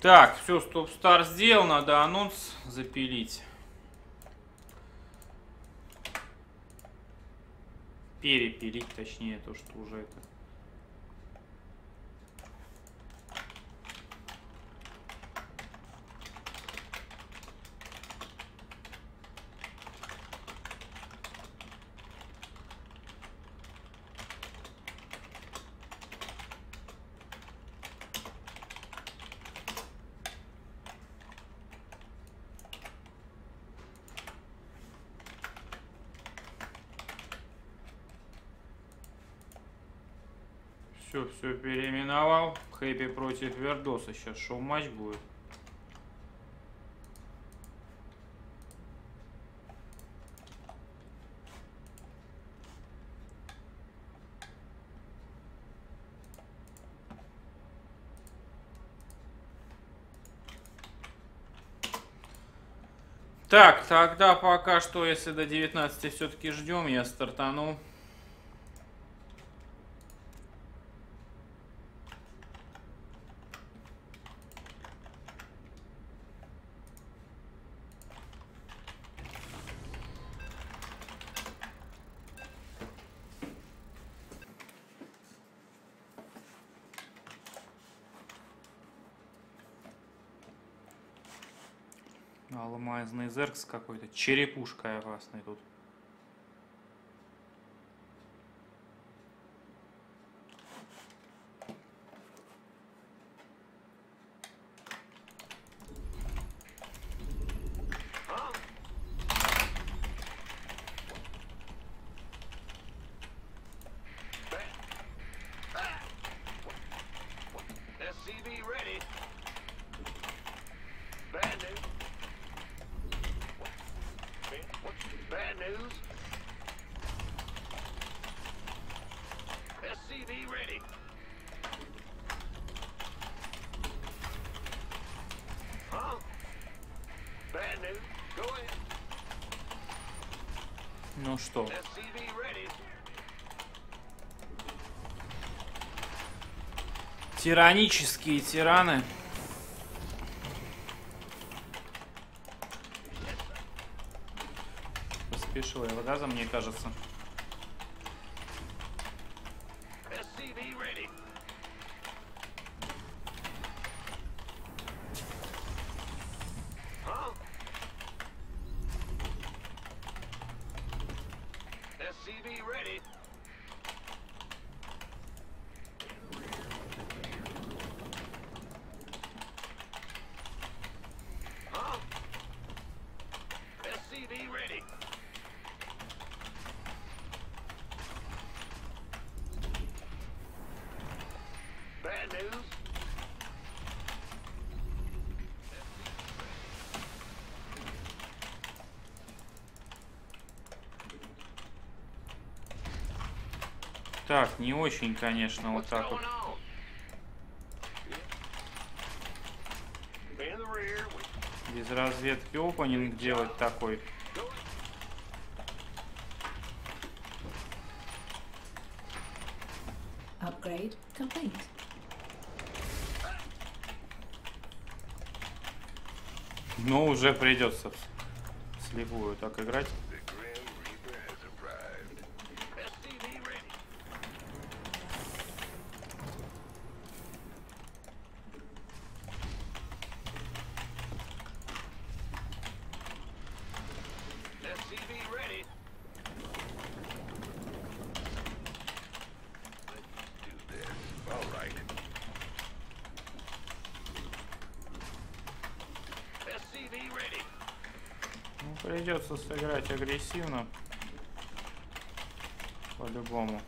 Так, все, стоп-стар сделал, надо анонс запилить. Перепилить, точнее, то, что уже это Все, все переименовал. Хэппи против Вердоса. Сейчас шоу-матч будет. Так, тогда пока что, если до 19 все-таки ждем, я стартану. Зеркс какой-то. Черепушка опасный тут. Тиранические тираны. Поспешил я газа, мне кажется. Так, не очень, конечно, вот так вот. Без разведки опенинг делать такой. Upgrade complete. Но уже придется слепую так играть. Придется сыграть агрессивно. По-любому.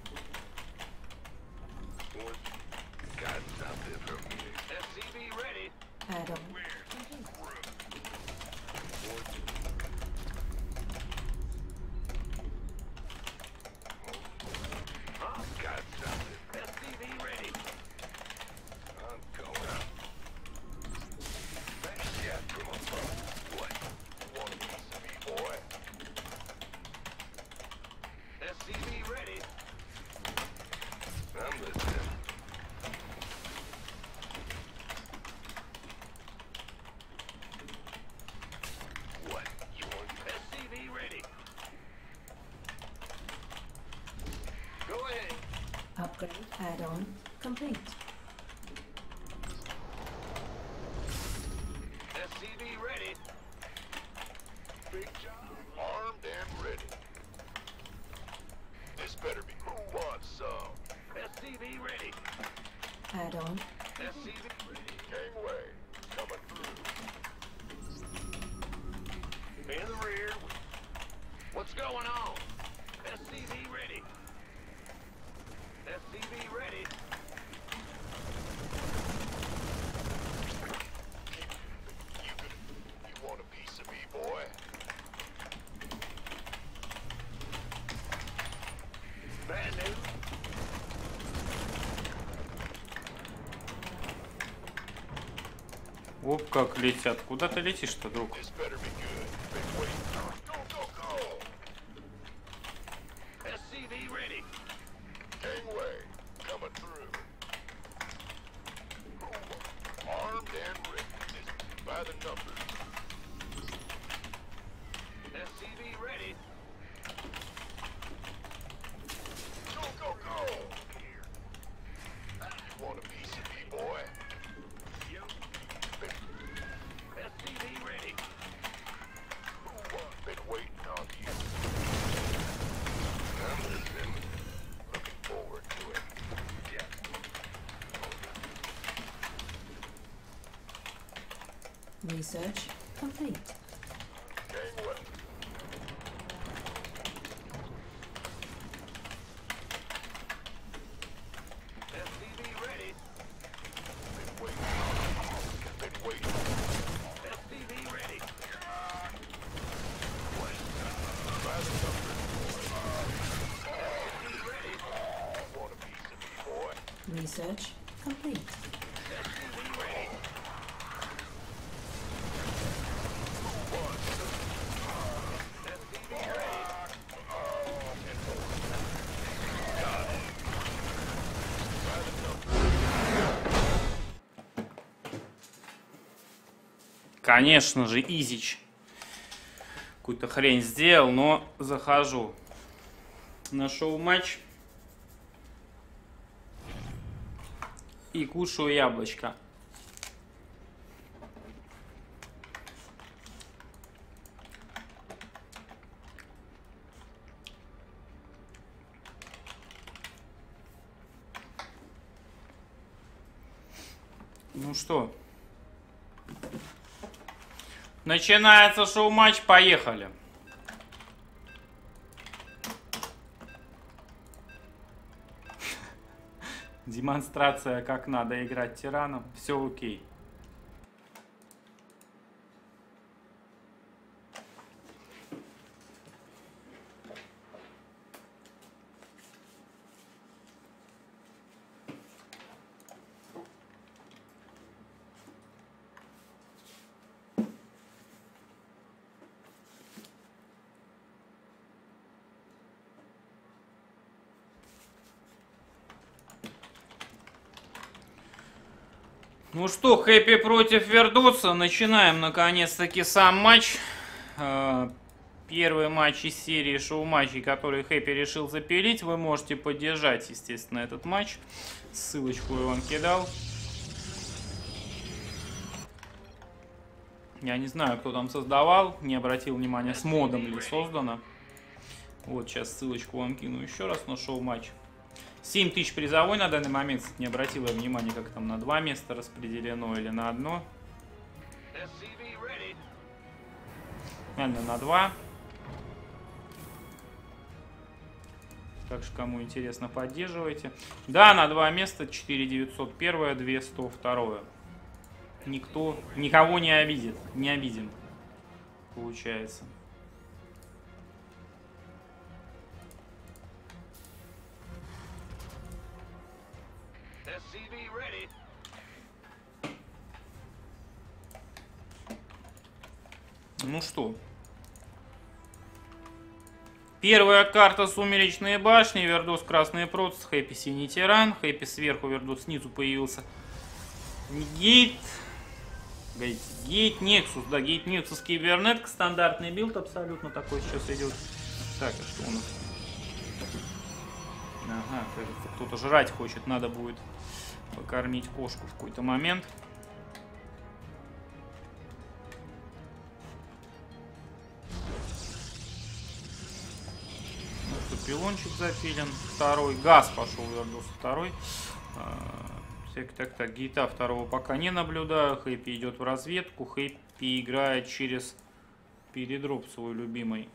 Оп, как летят. Куда ты летишь-то, друг? search Конечно же, Изич. Какую-то хрень сделал, но захожу. Нашел матч. И кушаю яблочко. Ну что? Начинается шоу-матч, поехали. Демонстрация, как надо играть тираном. Все окей. Ну что, Хэппи против Вердоца. Начинаем наконец-таки сам матч. Э, Первый матч из серии шоу-матчей, который Хэппи решил запилить. Вы можете поддержать, естественно, этот матч. Ссылочку я вам кидал. Я не знаю, кто там создавал, не обратил внимания, с модом ли создано. Вот, сейчас ссылочку вам кину еще раз на шоу-матч. 7 тысяч призовой на данный момент, не обратил я внимания, как там на два места распределено или на одно. Наверное, на два. Так что, кому интересно, поддерживайте. Да, на два места 4901, 2102. Никто, никого не обидит, не обидим, получается. Ну что? Первая карта Сумеречные башни, Вердос красный протосс, Хэппи синий терран, Хэппи сверху, Вердос снизу появился Gate, Gate, Gate Nexus, да, Gate Nexus Кибернетка, стандартный билд абсолютно такой сейчас идет. Так, а что у нас? Ага, кто-то жрать хочет. Надо будет покормить кошку в какой-то момент. Тут пилончик запилен. Второй. Газ пошел, вернулся второй. Так, так, так. Гейта второго пока не наблюдаю. Хэппи идет в разведку. Хэппи играет через передроп свой любимый.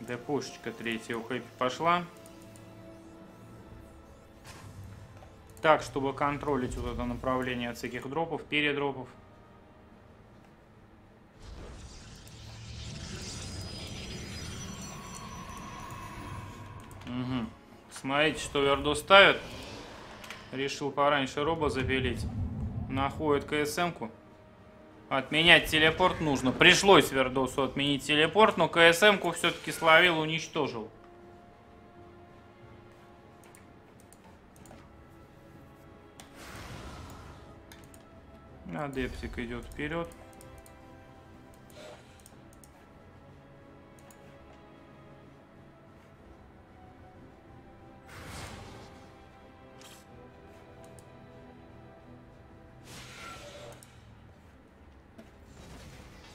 Депушечка третья у Хэппи пошла. Так, чтобы контролить вот это направление от всяких дропов, передропов. Угу. Смотрите, что Вердо ставит. Решил пораньше роба запилить. Находит КСМ-ку. Отменять телепорт нужно. Пришлось Вердосу отменить телепорт, но КСМ-ку все-таки словил, уничтожил. Адептик идет вперед.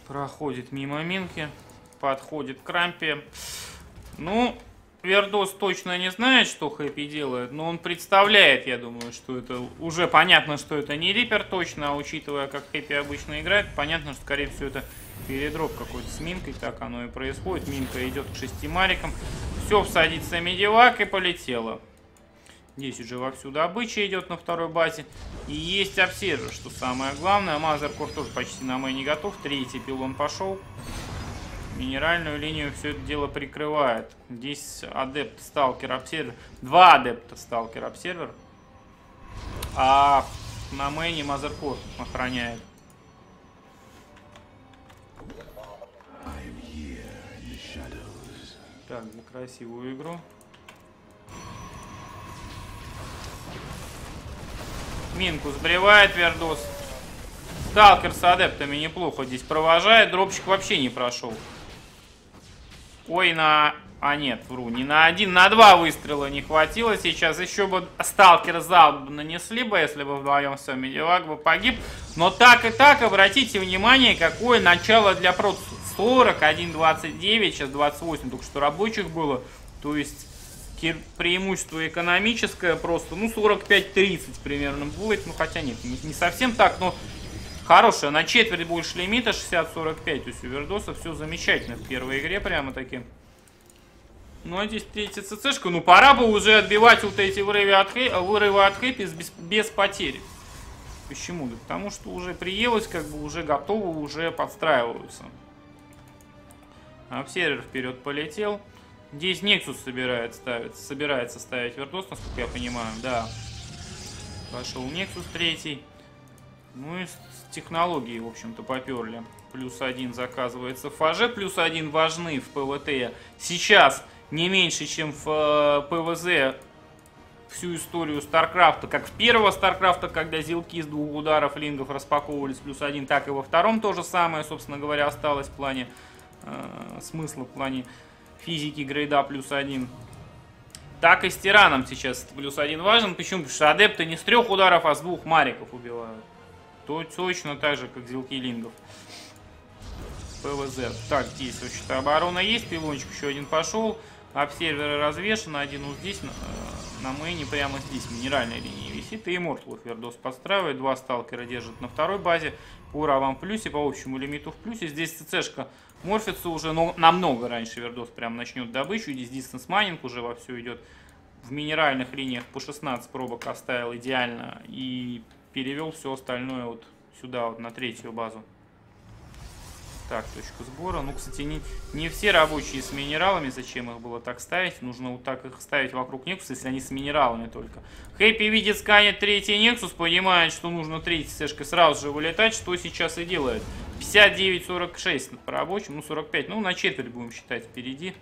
Проходит мимо Минки. Подходит к рампе. Ну, Вердос точно не знает, что Хэппи делает, но он представляет, я думаю, что это уже понятно, что это не Рипер точно, а учитывая, как Хэппи обычно играет, понятно, что, скорее всего, это передроп какой-то с Минкой, так оно и происходит. Минка идет к шести марикам, все, всадится медивак и полетело. Здесь уже вовсю добыча идет на второй базе. И есть обсервер, что самое главное. Мазеркор тоже почти на мэне готов. Третий пилон пошел. Минеральную линию все это дело прикрывает. Здесь адепт, сталкер, обсервер. Два адепта, сталкер, обсервер. А на мэне Мазеркор охраняет. Так, за красивую игру. Минку сбривает Вердос. Сталкер с адептами неплохо здесь провожает. Дропчик вообще не прошел. Ой, на... А нет, вру, не на один, на два выстрела не хватило. Сейчас еще бы сталкер залп нанесли бы, если бы вдвоем все, Медивак бы погиб. Но так и так, обратите внимание, какое начало для просто 41, 29, сейчас 28, только что рабочих было. То есть преимущество экономическое просто, ну 45-30 примерно будет, ну хотя нет, не, не совсем так, но хорошая, на четверть больше лимита, 60-45, то у Вердоса все замечательно в первой игре прямо таки. Ну а здесь третья ЦЦшка, ну пора бы уже отбивать вот эти вырывы от, хэ... вырывы от хэппи без, без потерь. Почему? Да потому что уже приелось, как бы уже готовы, уже подстраиваются. Обсервер вперед полетел. Здесь Nexus собирает ставить, собирается ставить вертос, насколько я понимаю. Да. Пошел Nexus третий. Ну и с технологией, в общем-то, поперли. Плюс один заказывается в ФАЖ, плюс один важны в ПВТ. Сейчас не меньше, чем в э, ПВЗ всю историю Старкрафта, как в первого Старкрафта, когда зилки из двух ударов лингов распаковывались плюс один, так и во втором то же самое, собственно говоря, осталось в плане э, смысла, в плане физики грейда плюс один. Так и с тираном сейчас плюс один важен. Почему? Потому что адепты не с трех ударов, а с двух мариков убивают. То точно так же, как зилки лингов. ПВЗ. Так, здесь вообще-то оборона есть. Пилончик еще один пошел. Обсерверы развешаны. Один вот здесь, на, э, на мейне, прямо здесь, минеральной линии висит. И Immortal Вердос подстраивает. Два сталкера держит на второй базе. По уравам в плюсе, по общему лимиту в плюсе. Здесь ЦЦшка морфится уже но, намного раньше Вердос прям начнет добычу. Здесь distance mining уже во все идет. В минеральных линиях по 16 пробок оставил идеально. И перевел все остальное вот сюда, вот на третью базу. Так, точка сбора. Ну, кстати, не, не все рабочие с минералами. Зачем их было так ставить? Нужно вот так их ставить вокруг Nexus, если они с минералами только. Хэппи видит, сканет третий Nexus, понимает, что нужно третий сэшкой сразу же вылетать, что сейчас и делает. 59-46 по рабочим, ну 45, ну на четверть будем считать впереди.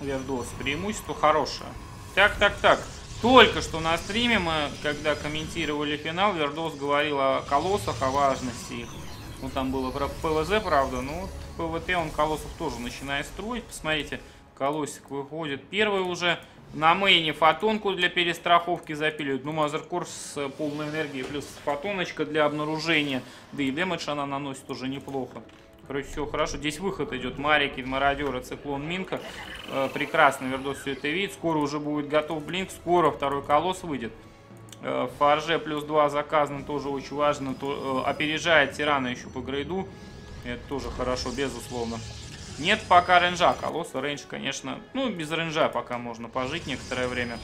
Вердос, преимущество хорошее. Так, так, так. Только что на стриме мы, когда комментировали финал, Вердос говорил о колоссах, о важности их. Ну, там было про ПВЗ, правда, но вот ПВТ он колоссов тоже начинает строить. Посмотрите, колосик выходит. Первый уже на мейне фотонку для перестраховки запиливают. Ну, Мазеркор с полной энергией плюс фотоночка для обнаружения. Да и дэмэдж она наносит уже неплохо. Короче, все хорошо. Здесь выход идет. Марики, Мародера, Циклон, Минка. Э, прекрасно, Вердос все это видит. Скоро уже будет готов Блинк. Скоро второй колосс выйдет. Э, Фарже плюс 2 заказано, тоже очень важно. То, э, опережает Тирана еще по грейду. Это тоже хорошо, безусловно. Нет пока рейнджа. Колосса рейндж, конечно, ну, без рейнджа пока можно пожить некоторое время.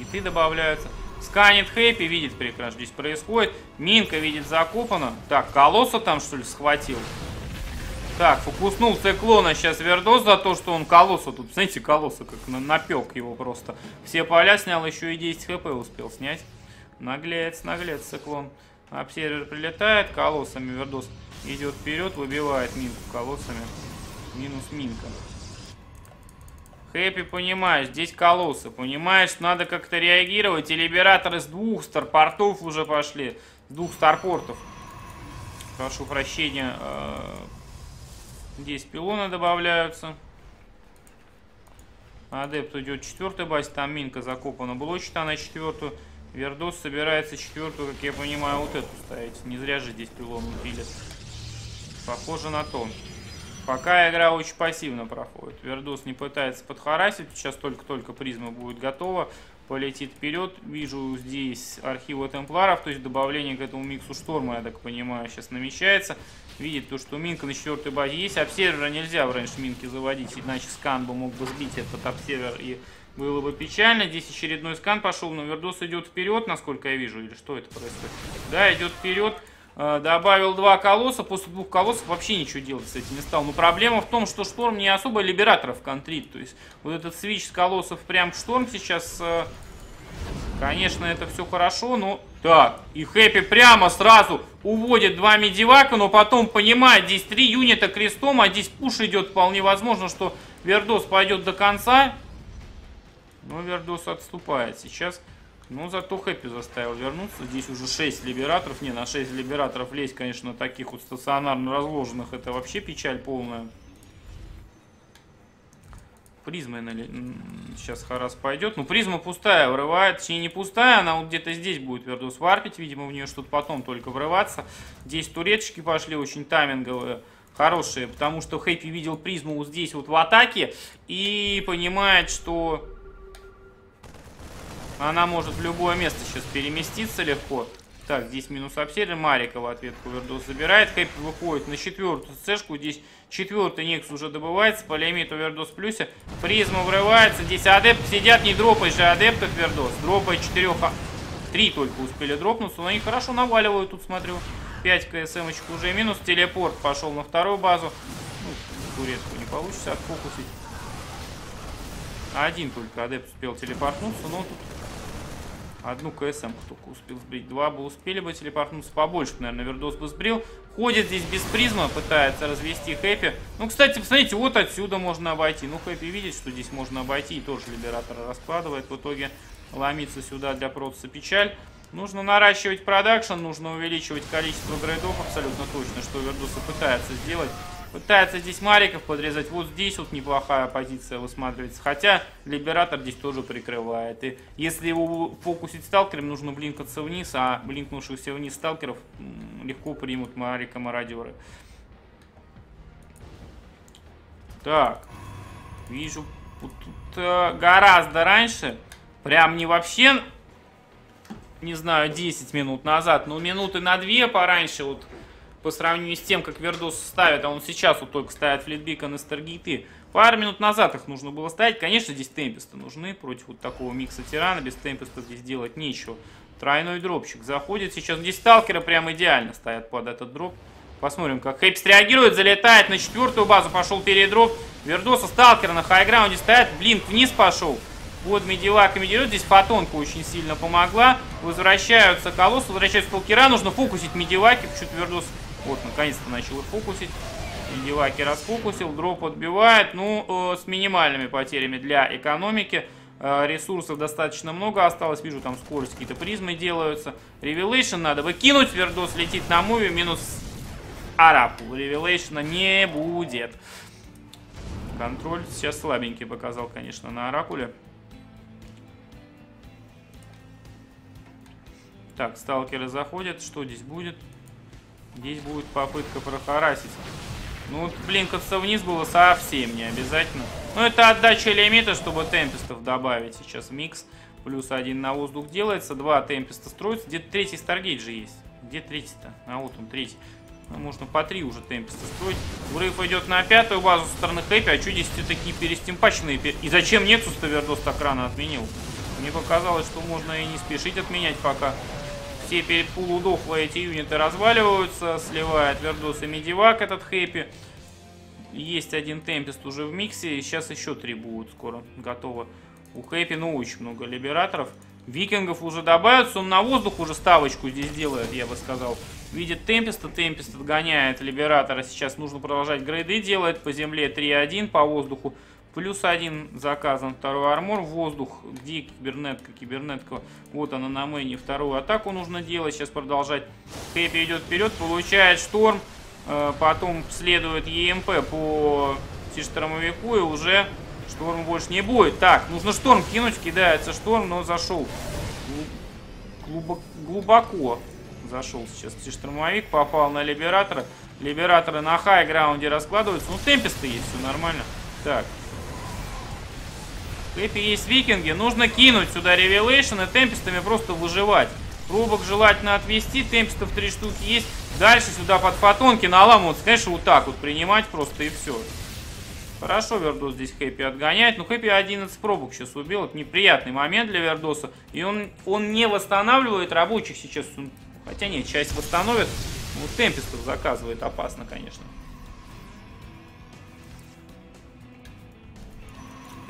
И ты добавляются. Сканит Хэппи, видит прекрасно, здесь происходит. Минка видит закопано. Так, колосса там, что ли, схватил? Так, фокуснул циклона сейчас Вердос за то, что он колосса тут, знаете, колосса как на напек его просто. Все поля снял, еще и 10 хп успел снять. Наглец, наглец циклон. Обсервер прилетает, колоссами Вердос идет вперед, выбивает минку колоссами. Минус минка. Хэппи понимаешь, здесь колоссы, понимаешь, надо как-то реагировать. И либераторы с двух старпортов уже пошли, с двух старпортов. Прошу прощения, э, Здесь пилоны добавляются. Адепт идет четвертый базе, там минка закопана, блочит она четвертую. Вердос собирается четвертую, как я понимаю, вот эту ставить. Не зря же здесь пилон пилят. Похоже на то. Пока игра очень пассивно проходит. Вердос не пытается подхарасить. Сейчас только-только призма будет готова. Полетит вперед. Вижу здесь архивы темпларов. То есть добавление к этому миксу шторма, я так понимаю, сейчас намечается видит то, что минка на четвертой базе есть. Обсервера нельзя в раньше минки заводить, иначе скан бы мог бы сбить этот обсервер и было бы печально. Здесь очередной скан пошел, но Вердос идет вперед, насколько я вижу, или что это происходит? Да, идет вперед. Э, добавил два колосса, после двух колоссов вообще ничего делать с этим не стал. Но проблема в том, что Шторм не особо либераторов контрит. То есть вот этот свич с колоссов прям Шторм сейчас э, Конечно, это все хорошо, но... Так, и Хэппи прямо сразу уводит два медивака, но потом понимает, здесь три юнита крестом, а здесь пуш идет. Вполне возможно, что Вердос пойдет до конца. Но Вердос отступает сейчас. Но зато Хэппи заставил вернуться. Здесь уже 6 либераторов. Не, на 6 либераторов лезть, конечно, таких вот стационарно разложенных, это вообще печаль полная. Призма сейчас harass пойдет. Ну, призма пустая, врывает. Точнее, не пустая, она вот где-то здесь будет Вердос варпить. Видимо, в нее что-то потом только врываться. Здесь туречки пошли очень тайминговые. Хорошие, потому что Хэппи видел призму вот здесь вот в атаке. И понимает, что она может в любое место сейчас переместиться легко. Так, здесь минус обсервер. Марика в ответку Вердус забирает. Хэппи выходит на четвертую цешку. Здесь четвертый Никс уже добывается. Полиамид у Вердус плюсе. Призма врывается. Здесь адепт сидят. Не дропает же адептов Вердос. Дропает четырех... А, три только успели дропнуться. Но они хорошо наваливают тут, смотрю. 5 КСМ уже минус. Телепорт пошел на вторую базу. Ну, туретку не получится отфокусить. Один только адепт успел телепортнуться, но тут Одну КСМ только успел сбрить. Два бы успели бы телепортнуться побольше. Наверное, Вердос бы сбрил. Ходит здесь без призма, пытается развести Хэппи. Ну, кстати, посмотрите, вот отсюда можно обойти. Ну, Хэппи видит, что здесь можно обойти. И тоже Либератора раскладывает. В итоге ломиться сюда для протосса печаль. Нужно наращивать продакшн, нужно увеличивать количество грейдов. Абсолютно точно, что Вердоса пытается сделать. Пытается здесь Мариков подрезать. Вот здесь вот неплохая позиция высматривается. Хотя Либератор здесь тоже прикрывает. И если его фокусить сталкером, нужно блинкаться вниз. А блинкнувшихся вниз сталкеров легко примут Марика мародеры. Так. Вижу вот тут э, гораздо раньше. Прям не вообще, не знаю, 10 минут назад. Но минуты на 2 пораньше вот по сравнению с тем, как Вердос ставит, а он сейчас вот только ставит флитбикон и старгейты. Пару минут назад их нужно было ставить. Конечно, здесь темпесты нужны против вот такого микса тирана. Без темпеста здесь делать нечего. Тройной дропчик заходит. Сейчас здесь сталкеры прям идеально стоят под этот дроп. Посмотрим, как Хейпс реагирует. Залетает на четвертую базу. Пошел передроп. Вердоса сталкера на хайграунде стоят. Блинк вниз пошел. Вот медиваками дерет. Здесь фотонка очень сильно помогла. Возвращаются колоссы. Возвращаются сталкера. Нужно фокусить медиваки. Почему-то Вердос вот, наконец-то начал фокусить. Медиваки расфокусил, дроп отбивает. Ну, э, с минимальными потерями для экономики. э, ресурсов достаточно много осталось. Вижу, там скорость, какие-то призмы делаются. Revelation надо выкинуть. Вердос летит на муви. Минус Оракул. Ревелейшна не будет. Контроль сейчас слабенький показал, конечно, на Оракуле. Так, сталкеры заходят. Что здесь будет? Здесь будет попытка прохарасить. Ну, блинкаться вниз было совсем не обязательно. Но это отдача лимита, чтобы темпестов добавить сейчас микс. Плюс один на воздух делается, два темпеста строятся. Где-то третий старгейт же есть. Где третий-то? А вот он третий. Ну, можно по три уже темпеста строить. Врыв идет на пятую базу со стороны Хэппи. А что здесь такие перестимпаченные? И зачем Нексус-то Вердос так рано отменил? Мне показалось, что можно и не спешить отменять пока. Все перед полудохлые эти юниты разваливаются. Сливает Вердос и Медивак этот Хэппи. Есть один темпест уже в миксе. И сейчас еще три будут скоро готово. У Хэппи, ну, очень много либераторов. Викингов уже добавится. Он на воздух уже ставочку здесь делает, я бы сказал. Видит Темпеста, Темпест отгоняет Либератора. Сейчас нужно продолжать грейды делать. По земле 3-1, по воздуху плюс один заказан. Второй армор воздух. Где кибернетка? Кибернетка. Вот она на мэне. Вторую атаку нужно делать. Сейчас продолжать. Хэппи идет вперед, получает шторм. Э, потом следует ЕМП по штормовику и уже шторм больше не будет. Так, нужно шторм кинуть. Кидается шторм, но зашел глубоко зашел сейчас штурмовик, попал на Либератора. Либераторы на хай-граунде раскладываются. Ну, темпесты есть, все нормально. Так. Хэппи есть викинги. Нужно кинуть сюда ревелейшн и темпестами просто выживать. Рубок желательно отвести. Темпестов три штуки есть. Дальше сюда под фотонки наламываться. Конечно, вот так вот принимать просто и все. Хорошо Вердос здесь Хэппи отгоняет. Но Хэппи 11 пробок сейчас убил. Это неприятный момент для Вердоса. И он, он не восстанавливает рабочих сейчас. Хотя нет, часть восстановит. Вот темпестов заказывает опасно, конечно.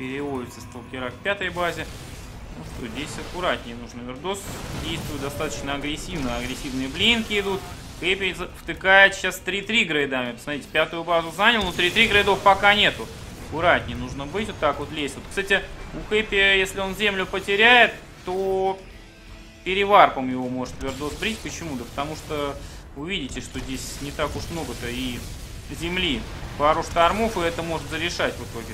Переводится сталкера к пятой базе. Ну что, здесь аккуратнее нужно. Вердос действует достаточно агрессивно. Агрессивные блинки идут. Хэппи втыкает сейчас 3-3 грейдами. Посмотрите, пятую базу занял, но 3-3 грейдов пока нету. Аккуратнее нужно быть, вот так вот лезть. Вот, кстати, у Хэппи, если он землю потеряет, то переварпом его может Вердос брить. Почему? Да потому что вы видите, что здесь не так уж много-то и земли. Пару штормов, и это может зарешать в итоге.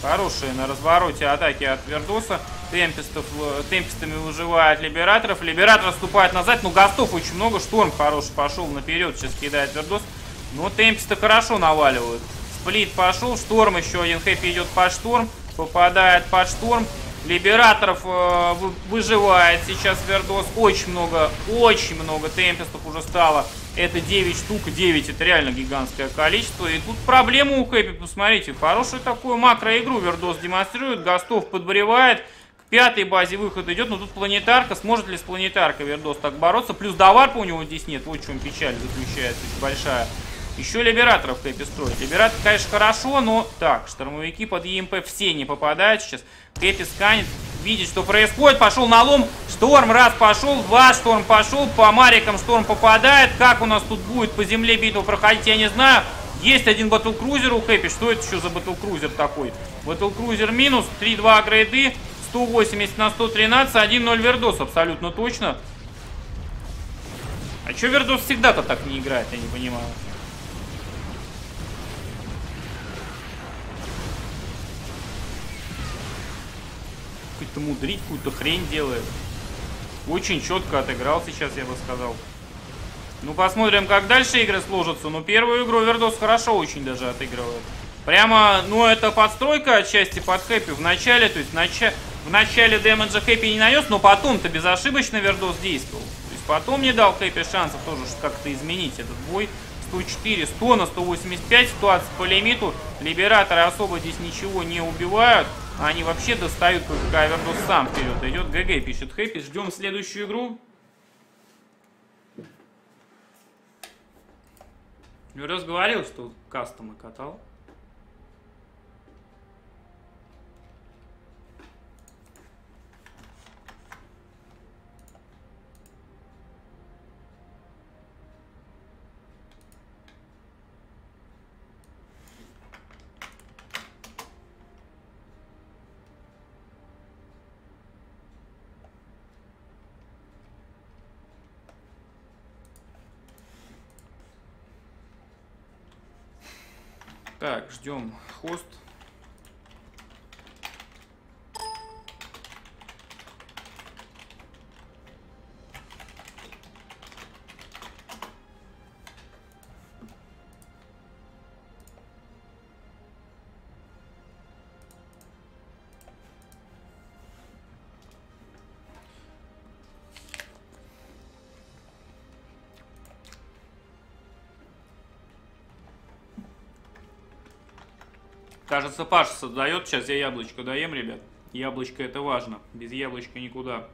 Хорошие на развороте атаки от Вердоса. Темпестов, э, темпестами выживает Либераторов. Либератор отступает назад. Ну, гастов очень много. Шторм хороший пошел наперед. Сейчас кидает Вердос. Но Темпесты хорошо наваливают. Сплит пошел. Шторм еще один хэппи идет по шторм. Попадает под шторм. Либераторов э, выживает сейчас Вердос. Очень много, очень много темпестов уже стало. Это 9 штук, 9 это реально гигантское количество. И тут проблема у Хэппи, посмотрите. Хорошую такую макроигру Вердос демонстрирует. Гастов подбревает. К пятой базе выход идет. Но тут планетарка. Сможет ли с планетаркой Вердос так бороться? Плюс даварпа у него здесь нет. Вот в чем печаль заключается большая. Еще либераторов Хэппи строит. Либератор, конечно, хорошо, но... Так, штормовики под ЕМП все не попадают сейчас. Хэппи сканит, видит, что происходит. Пошел на лом. Шторм раз пошел, два шторм пошел. По марикам шторм попадает. Как у нас тут будет по земле битву проходить, я не знаю. Есть один батлкрузер у Хэппи. Что это еще за батлкрузер такой? Батлкрузер минус, 3-2 грейды. 180 на 113, 1-0 Вердос, абсолютно точно. А что Вердос всегда-то так не играет, я не понимаю. Какую-то мудрить, какую-то хрень делает. Очень четко отыграл сейчас, я бы сказал. Ну, посмотрим, как дальше игры сложатся. Но первую игру Вердос хорошо очень даже отыгрывает. Прямо, ну, это подстройка отчасти под Хэппи в начале. То есть нача в начале дэмэджа Хэппи не нанес, но потом-то безошибочно Вердос действовал. То есть потом не дал Хэппи шансов тоже как-то изменить этот бой. 104, 100 на 185 ситуация по лимиту. Либераторы особо здесь ничего не убивают. Они вообще достают, только Авердус сам вперед идет. ГГ пишет Хэппи. Ждем следующую игру. Раз говорил, что кастомы катал. Так, ждем хост. Кажется, Паша создает. Сейчас я яблочко доем, ребят. Яблочко это важно. Без яблочка никуда.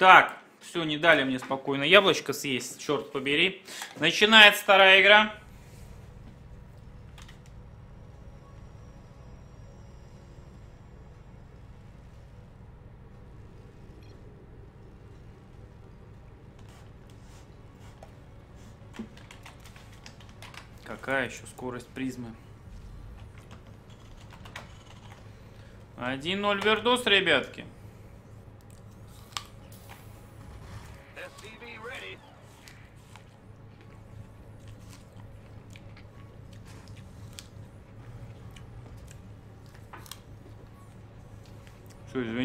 Так, все, не дали мне спокойно яблочко съесть, черт побери. Начинается вторая игра. Какая еще скорость призмы? 1-0 Вердос, ребятки.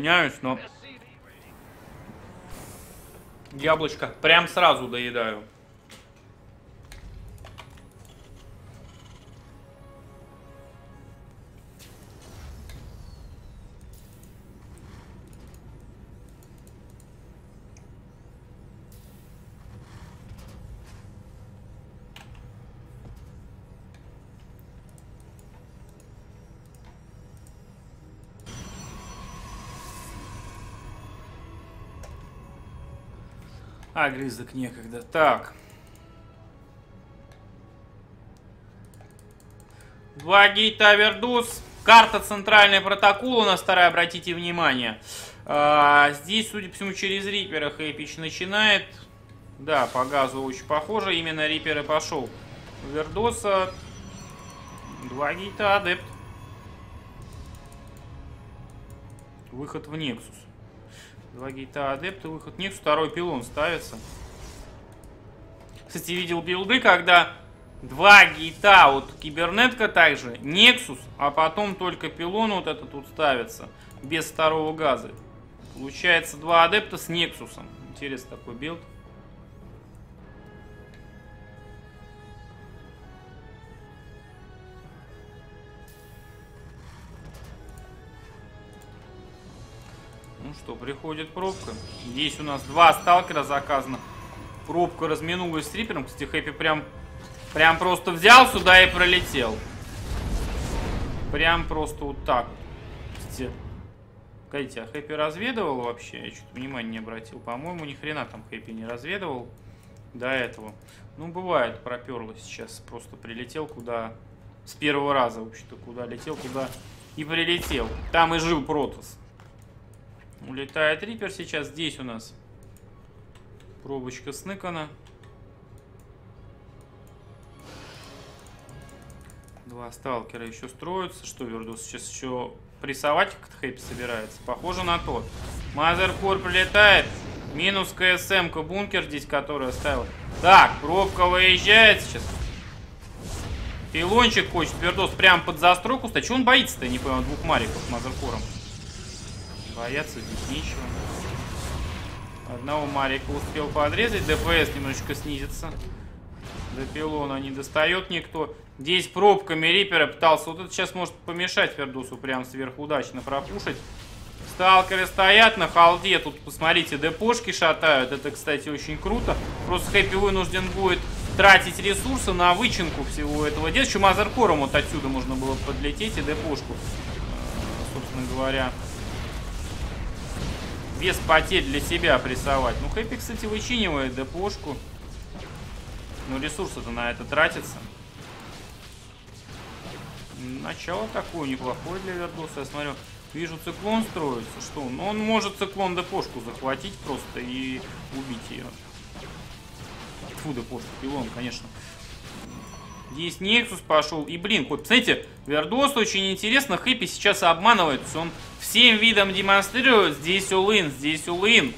Извиняюсь, но яблочко прям сразу доедаю. А, грызок некогда. Так. Два гейта Вердус. Карта центральный протокол у нас вторая, обратите внимание. А, здесь, судя по всему, через Рипера Хэпич начинает. Да, по газу очень похоже. Именно Рипер и пошел. У Вердоса два гейта Адепт. Выход в Nexus. Два гейта Адепт и выход Nexus. Второй пилон ставится. Кстати, видел билды, когда два гейта, вот кибернетка также, Nexus, а потом только пилон вот этот тут ставится, без второго газа. Получается два адепта с Нексусом. Интересный такой билд. Что, приходит пробка. Здесь у нас два сталкера заказано. Пробка разминулась с трипером. Кстати, Хэппи прям, прям просто взял сюда и пролетел. Прям просто вот так. Кстати, погодите, а Хэппи разведывал вообще? Я что-то внимания не обратил. По-моему, ни хрена там Хэппи не разведывал до этого. Ну, бывает, проперло сейчас. Просто прилетел куда... С первого раза, вообще-то, куда летел, куда и прилетел. Там и жил Протос. Улетает Рипер сейчас. Здесь у нас пробочка сныкана. Два сталкера еще строятся. Что, Вердус сейчас еще прессовать как-то Хэппи собирается? Похоже на то. Мазеркор прилетает. Минус КСМ-ка бункер здесь, который оставил. Так, пробка выезжает сейчас. Пилончик хочет Вердос прям под застроку стать. Чего он боится-то, не понял, двух мариков с Мазеркором? Бояться здесь нечего. Одного Марика успел подрезать, ДПС немножечко снизится. До пилона не достает никто. Здесь пробками Рипера пытался. Вот это сейчас может помешать Фердусу прям сверху удачно пропушить. Сталкеры стоят на халде. Тут, посмотрите, депошки шатают. Это, кстати, очень круто. Просто Хэппи вынужден будет тратить ресурсы на вычинку всего этого дела. Еще Мазеркором вот отсюда можно было подлететь и депошку, э, собственно говоря, без потерь для себя прессовать. Ну, Хэппи, кстати, вычинивает депошку. Но ресурсы-то на это тратятся. Начало такое неплохое для Вердоса. Я смотрю, вижу циклон строится. Что? Ну, он может циклон депошку захватить просто и убить ее. Фу, депошку, пилон, конечно. Здесь Нексус пошел. И, блин, вот, смотрите, Вердос очень интересно. Хэппи сейчас обманывается. Он всем видом демонстрирует. Здесь улын, здесь улын.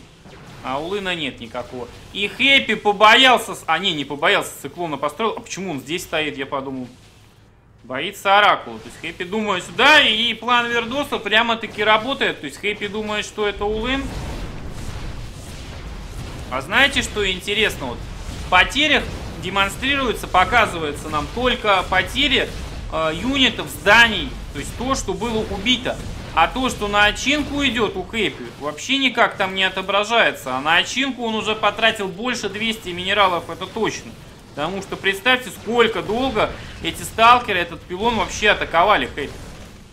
А улына нет никакого. И Хэппи побоялся... А, не, не побоялся, циклона построил. А почему он здесь стоит, я подумал. Боится Оракула. То есть Хэппи думает сюда, и план Вердоса прямо-таки работает. То есть Хэппи думает, что это улын. А знаете, что интересно? Вот в потерях демонстрируется, показывается нам только потери э, юнитов зданий. То есть то, что было убито. А то, что на очинку идет у Хэппи, вообще никак там не отображается. А на очинку он уже потратил больше 200 минералов, это точно. Потому что представьте, сколько долго эти сталкеры, этот пилон вообще атаковали Хэппи.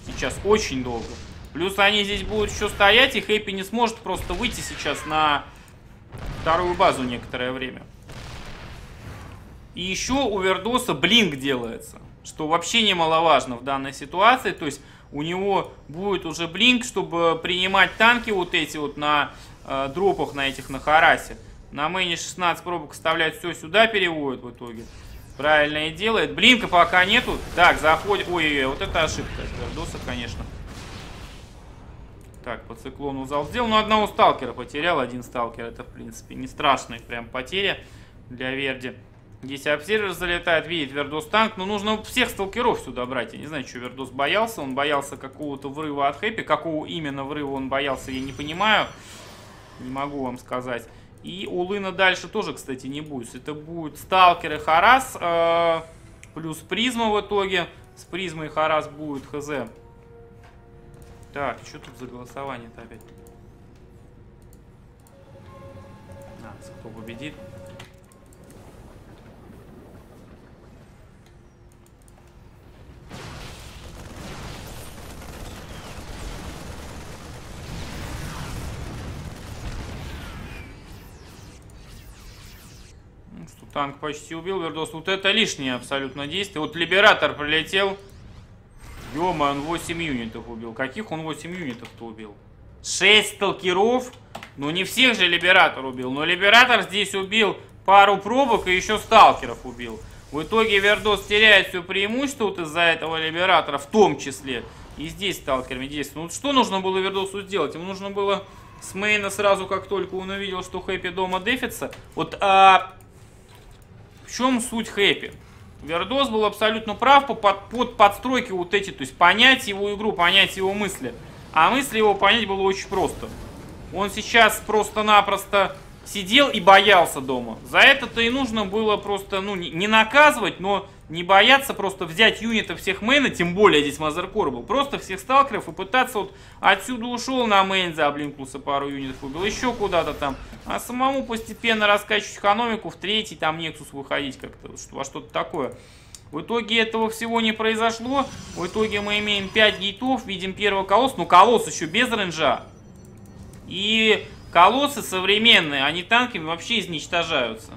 Сейчас очень долго. Плюс они здесь будут еще стоять, и Хэппи не сможет просто выйти сейчас на вторую базу некоторое время. И еще у Вердоса блинк делается, что вообще немаловажно в данной ситуации. То есть у него будет уже блинк, чтобы принимать танки вот эти вот на э, дропах, на этих на Харасе. На мэне 16 пробок вставлять все сюда переводит в итоге. Правильно и делает. Блинка пока нету. Так, заходит. Ой-ой-ой, вот это ошибка. Вердоса, конечно. Так, по циклону залп сделал. Но одного сталкера потерял. Один сталкер. Это, в принципе, не страшная прям потеря для Верди. Здесь обсервер залетает, видит Вердос танк. Но нужно всех сталкеров сюда брать. Я не знаю, что Вердос боялся. Он боялся какого-то врыва от Хэппи. Какого именно врыва он боялся, я не понимаю. Не могу вам сказать. И all-in 'а дальше тоже, кстати, не будет. Это будет сталкеры harass э, плюс призма в итоге. С призмой Харас будет ХЗ. Так, что тут за голосование-то опять? А, кто победит? Танк почти убил Вердос. Вот это лишнее абсолютно действие. Вот Либератор прилетел. Ё-моё, он 8 юнитов убил. Каких он 8 юнитов-то убил? 6 сталкеров? Ну не всех же Либератор убил. Но Либератор здесь убил пару пробок и еще сталкеров убил. В итоге Вердос теряет все преимущество вот из-за этого Либератора, в том числе. И здесь сталкерами действует. Ну что нужно было Вердосу сделать? Ему нужно было с мейна сразу, как только он увидел, что Хэппи дома дефится. Вот а, в чем суть хэппи? Вердос был абсолютно прав по, под, под подстройке вот эти, то есть понять его игру, понять его мысли. А мысли его понять было очень просто. Он сейчас просто-напросто сидел и боялся дома. За это-то и нужно было просто, ну, не наказывать, но не бояться просто взять юнита всех мейна, тем более здесь Мазеркор был, просто всех сталкеров и пытаться вот отсюда ушел на мейн за Блинкуса пару юнитов убил, еще куда-то там, а самому постепенно раскачивать экономику, в третий там Нексус выходить как-то, во что-то такое. В итоге этого всего не произошло, в итоге мы имеем 5 гейтов, видим первого колосса, но колосс еще без ренжа. И колоссы современные, они танками вообще изничтожаются.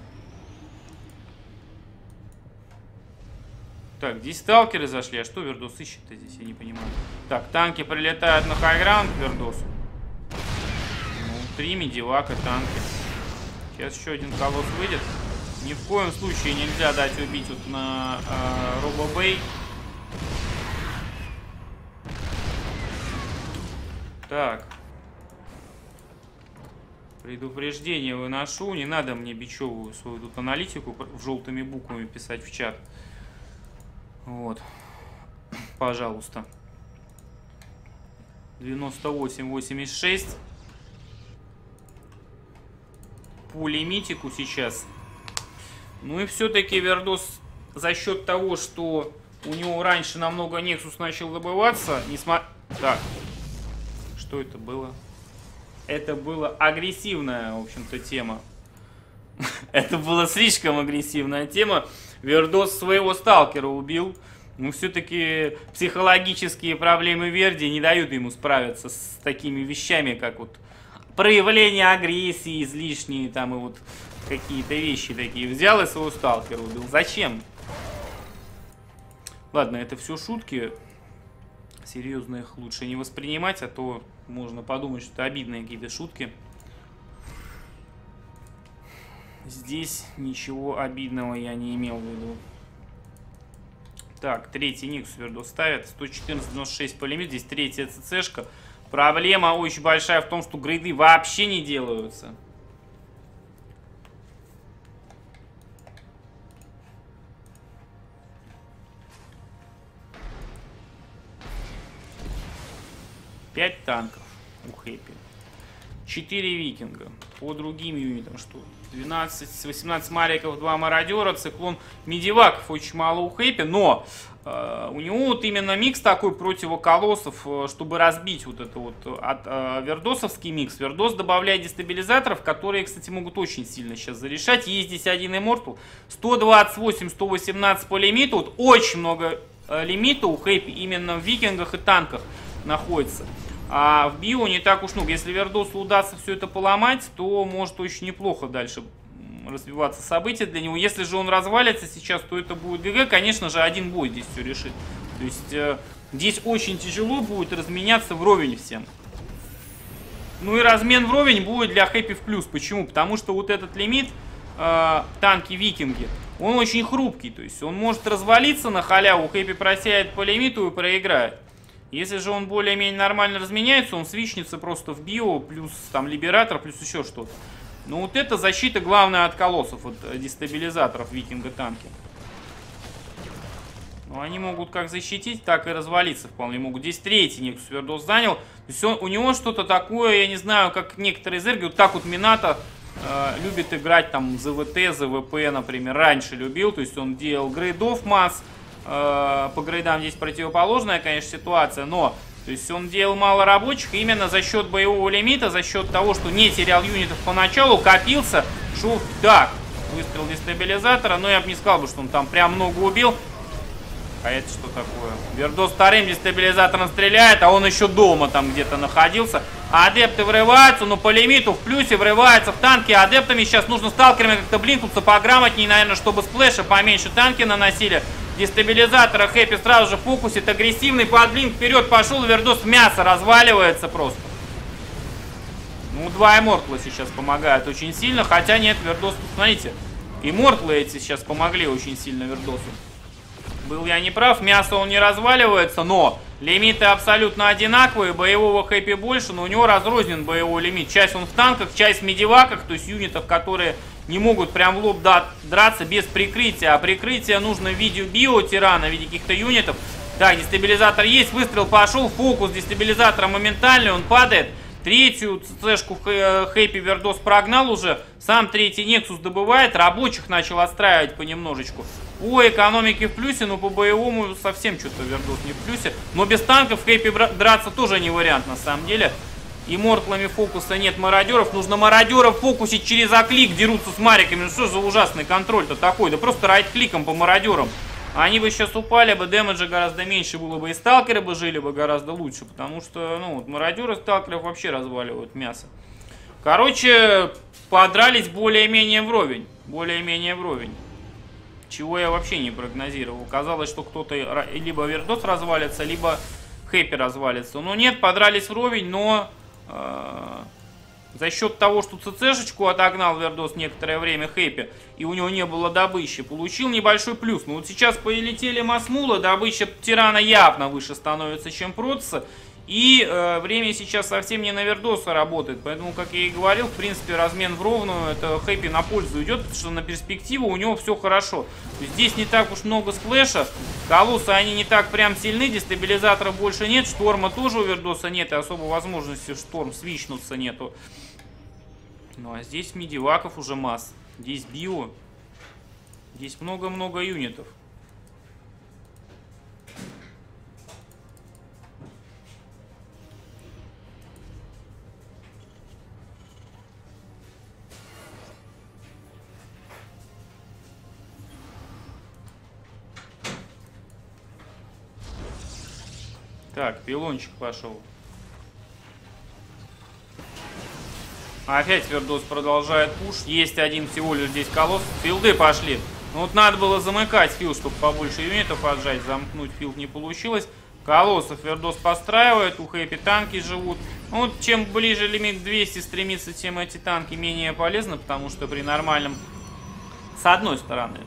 Так, здесь сталкеры зашли. А что Вердос ищет-то здесь? Я не понимаю. Так, танки прилетают на хайграунд к Вердосу. Ну, три медивака танки. Сейчас еще один колосс выйдет. Ни в коем случае нельзя дать убить вот на а, э, Робобей. Так. Предупреждение выношу. Не надо мне бичевую свою тут аналитику в желтыми буквами писать в чат. Вот. Пожалуйста. 98-86. По лимитику сейчас. Ну и все-таки Вердос за счет того, что у него раньше намного Nexus начал добываться, несмотря... Так. Что это было? Это была агрессивная, в общем-то, тема. это была слишком агрессивная тема. Вердос своего сталкера убил. Ну, все-таки психологические проблемы Верди не дают ему справиться с такими вещами, как вот проявление агрессии излишние, там, и вот какие-то вещи такие. Взял и своего сталкера убил. Зачем? Ладно, это все шутки. Серьезно их лучше не воспринимать, а то можно подумать, что это обидные какие-то шутки. Здесь ничего обидного я не имел в виду. Так, третий ник Сверду ставят. 114-96 по лимиту. Здесь третья ЦЦшка. Проблема очень большая в том, что грейды вообще не делаются. Пять танков у Хэппи. 4 викинга. По другим юнитам что? 12, 18 мариков, 2 мародера, циклон медиваков очень мало у Хэппи, но э, у него вот именно микс такой противоколоссов, э, чтобы разбить вот это вот от, э, вердосовский микс. Вердос добавляет дестабилизаторов, которые, кстати, могут очень сильно сейчас зарешать. Есть здесь один Immortal, 128-118 по лимиту, вот очень много э, лимита у Хэппи именно в викингах и танках находится. А в био не так уж много. Если Вердосу удастся все это поломать, то может очень неплохо дальше развиваться события для него. Если же он развалится сейчас, то это будет ГГ. Конечно же, один бой здесь все решит. То есть э, здесь очень тяжело будет разменяться вровень всем. Ну и размен вровень будет для Хэппи в плюс. Почему? Потому что вот этот лимит э, танки-викинги, он очень хрупкий. То есть он может развалиться на халяву, Хэппи просяет по лимиту и проиграет. Если же он более-менее нормально разменяется, он свичнется просто в био, плюс там либератор, плюс еще что-то. Но вот это защита главная от колоссов, от дестабилизаторов викинга танки. Ну, они могут как защитить, так и развалиться вполне могут. Здесь третий Никс Вердос занял. То есть он, у него что-то такое, я не знаю, как некоторые зерги, вот так вот Минато э, любит играть там ЗВТ, ЗВП, например, раньше любил. То есть он делал грейдов масс, Э, по грейдам здесь противоположная, конечно, ситуация, но то есть он делал мало рабочих именно за счет боевого лимита, за счет того, что не терял юнитов поначалу, копился, шел так, выстрел дестабилизатора, но я бы не сказал, бы, что он там прям много убил. А это что такое? Вердос вторым дестабилизатором стреляет, а он еще дома там где-то находился. А адепты врываются, но по лимиту в плюсе врываются в танки. Адептами сейчас нужно сталкерами как-то блинкнуться пограмотнее, наверное, чтобы сплэша поменьше танки наносили дестабилизатора Хэппи сразу же фокусит, агрессивный подблинк вперед пошел, Вердос мясо разваливается просто. Ну, два Иммортла сейчас помогают очень сильно, хотя нет, Вердос, смотрите, Иммортлы эти сейчас помогли очень сильно Вердосу. Был я не прав, мясо он не разваливается, но лимиты абсолютно одинаковые, боевого хэппи больше, но у него разрознен боевой лимит. Часть он в танках, часть в медиваках, то есть юнитов, которые не могут прям в лоб драться без прикрытия. А прикрытие нужно в виде био-тирана, в виде каких-то юнитов. Так, дестабилизатор есть, выстрел пошел, фокус дестабилизатора моментальный, он падает. Третью ЦЦшку Хэппи Вердос прогнал уже. Сам третий Нексус добывает, рабочих начал отстраивать понемножечку. По экономике в плюсе, но по боевому совсем что-то Вердос не в плюсе. Но без танков Хэппи драться тоже не вариант на самом деле. И мортлами фокуса нет мародеров. Нужно мародеров фокусить через оклик, дерутся с мариками. Ну что за ужасный контроль-то такой? Да просто райт-кликом по мародерам. Они бы сейчас упали бы, дэмэджа гораздо меньше было бы, и сталкеры бы жили бы гораздо лучше, потому что, ну, вот мародеры сталкеров вообще разваливают мясо. Короче, подрались более-менее вровень, более-менее вровень. Чего я вообще не прогнозировал. Казалось, что кто-то либо Вердос развалится, либо Хэппи развалится. Но нет, подрались вровень, но за счет того, что ЦЦшечку отогнал Вердос некоторое время Хэппи, и у него не было добычи, получил небольшой плюс. Но вот сейчас полетели Масмула, добыча Тирана явно выше становится, чем Протса. И э, время сейчас совсем не на Вердоса работает, поэтому, как я и говорил, в принципе, размен в ровную, это Хэппи на пользу идет, потому что на перспективу у него все хорошо. Здесь не так уж много сплэша, колоссы, они не так прям сильны, дестабилизаторов больше нет, шторма тоже у Вердоса нет, и особой возможности шторм свичнуться нету. Ну, а здесь медиваков уже масс, здесь био, здесь много-много юнитов. Так, пилончик пошел. Опять Вердос продолжает пуш. Есть один всего лишь здесь колосс. Филды пошли. Ну вот надо было замыкать фил, чтобы побольше юнитов отжать. Замкнуть филд не получилось. Колоссов Вердос постраивает. У Хэппи танки живут. Ну вот чем ближе лимит 200 стремится, тем эти танки менее полезны. Потому что при нормальном... С одной стороны,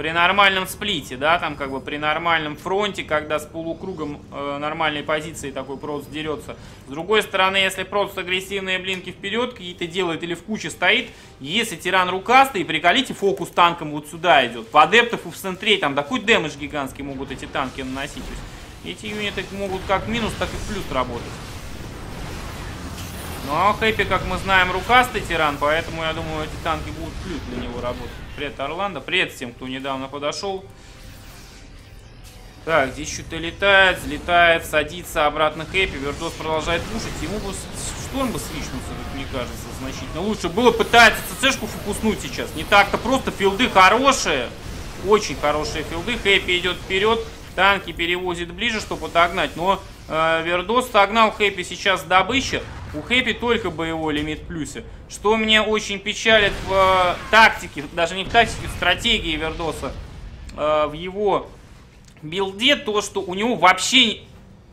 при нормальном сплите, да, там как бы при нормальном фронте, когда с полукругом э, нормальной позиции такой просто дерется. С другой стороны, если просто агрессивные блинки вперед какие-то делает или в куче стоит, если тиран рукастый, приколите, фокус танком вот сюда идет. По адептов и в центре там такой дэмэдж гигантский могут эти танки наносить. То есть эти юниты могут как минус, так и плюс работать. Ну а Хэппи, как мы знаем, рукастый тиран, поэтому я думаю, эти танки будут плюс для него работать. Привет, Орландо. Привет всем, кто недавно подошел. Так, здесь что-то летает, взлетает, садится обратно Хэппи. Вердос продолжает пушить. Ему бы шторм бы свичнулся, как мне кажется, значительно лучше. Было пытаться ЦЦшку фокуснуть сейчас. Не так-то просто. Филды хорошие. Очень хорошие филды. Хэппи идет вперед. Танки перевозит ближе, чтобы догнать. Но э, Вердос догнал Хэппи сейчас добыча. У Хэппи только боевой лимит плюсе. Что меня очень печалит в э, тактике, даже не в тактике, в стратегии Вердоса, э, в его билде, то, что у него вообще,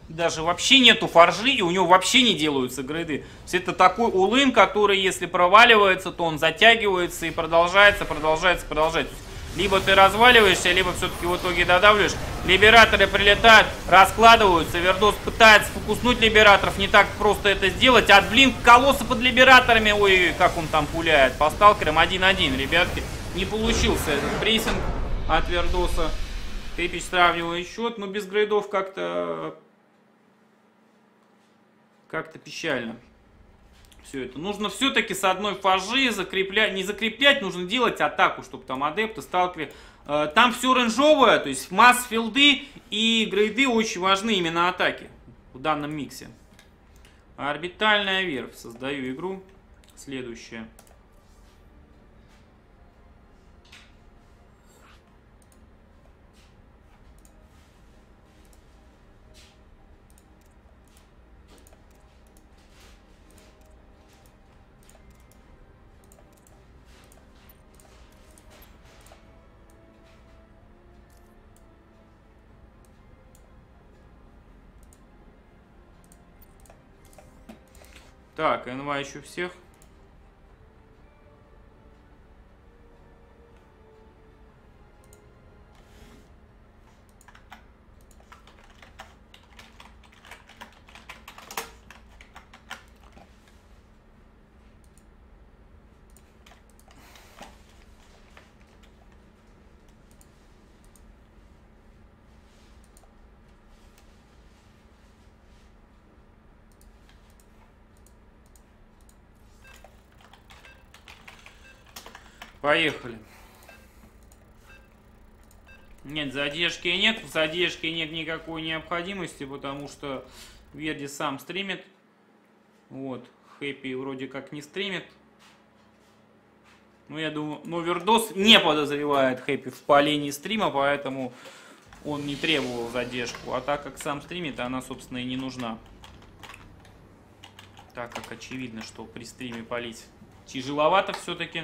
даже вообще нету фаржи, и у него вообще не делаются грейды. То есть это такой улын, который, если проваливается, то он затягивается и продолжается, продолжается, продолжается. Либо ты разваливаешься, либо все-таки в итоге додавливаешь. Либераторы прилетают, раскладываются. Вердос пытается фокуснуть либераторов. Не так просто это сделать. От блин колосса под либераторами. Ой, как он там пуляет. По сталкерам 1-1, ребятки. Не получился этот прессинг от Вердоса. Тепич сравнивает счет, но без грейдов как-то... Как-то печально все это. Нужно все-таки с одной фажи закреплять, не закреплять, нужно делать атаку, чтобы там адепты, сталкеры. Э, там все рейнжовое, то есть масс филды и грейды очень важны именно атаки в данном миксе. Орбитальная верфь. Создаю игру. Следующая. Так, НВ еще всех. Поехали. Нет, задержки нет. В задержке нет никакой необходимости, потому что Верди сам стримит. Вот. Хэппи вроде как не стримит. Ну, я думаю, но Вердос не подозревает Хэппи в палении стрима, поэтому он не требовал задержку. А так как сам стримит, она, собственно, и не нужна. Так как очевидно, что при стриме палить тяжеловато все-таки.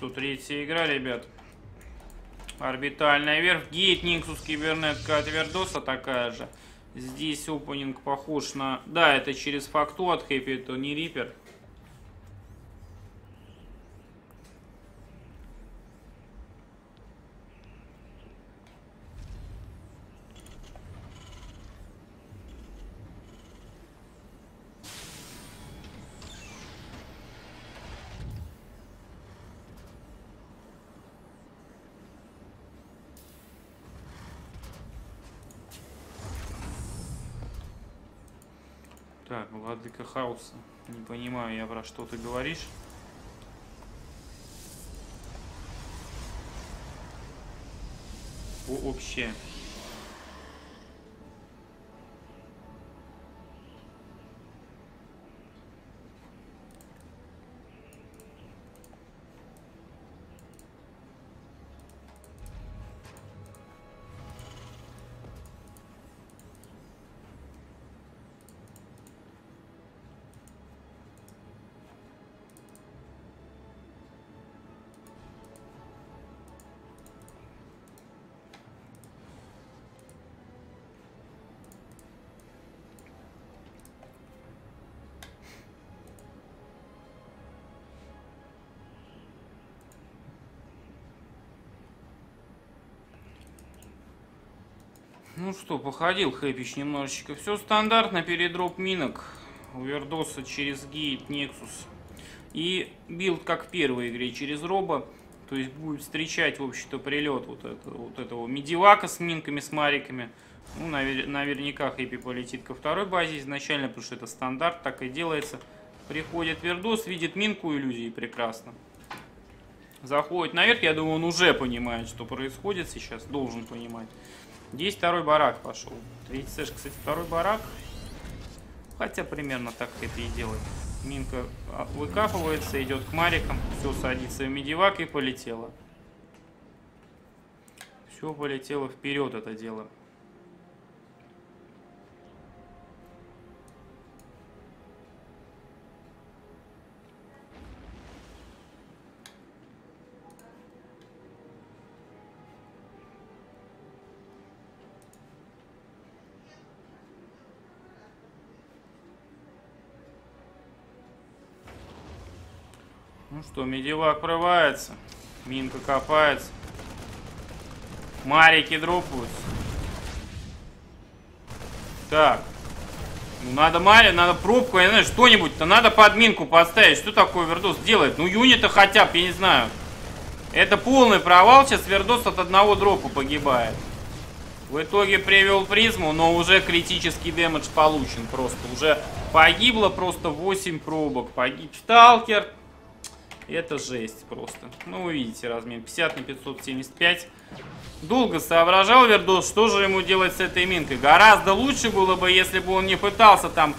Ну что, третья игра, ребят. Орбитальная верх. Гейт, Никсус, Кибернетка от Вердоса такая же. Здесь опенинг похож на... Да, это через факту от Хэппи, это не Рипер. Так, владыка хаоса. Не понимаю я, про что ты говоришь. Вообще. Ну что, походил Хэпич немножечко. Все стандартно, передроп минок. У Вердоса через Gate Nexus. И билд как в первой игре через Роба. То есть будет встречать, в общем-то, прилет вот, это, вот этого медивака с минками, с мариками. Ну, навер наверняка Хэппи полетит ко второй базе изначально, потому что это стандарт, так и делается. Приходит Вердос, видит минку иллюзии прекрасно. Заходит наверх, я думаю, он уже понимает, что происходит сейчас, должен понимать. Здесь второй барак пошел. Третий сэш, кстати, второй барак. Хотя примерно так это и делает. Минка а, выкапывается, идет к марикам, все садится в медивак и полетело. Все полетело вперед это дело. Что, медивак прорывается. Минка копается. Марики дропаются. Так. Ну надо Мари, надо пробку, я знаю, что-нибудь-то надо подминку поставить. Что такое Вердос делает? Ну юнита хотя бы, я не знаю. Это полный провал, сейчас Вердос от одного дропа погибает. В итоге привел призму, но уже критический дэмэдж получен просто. Уже погибло просто 8 пробок. Погиб сталкер. Это жесть просто. Ну, вы видите размен. 50 на 575. Долго соображал Вердос, что же ему делать с этой минкой. Гораздо лучше было бы, если бы он не пытался там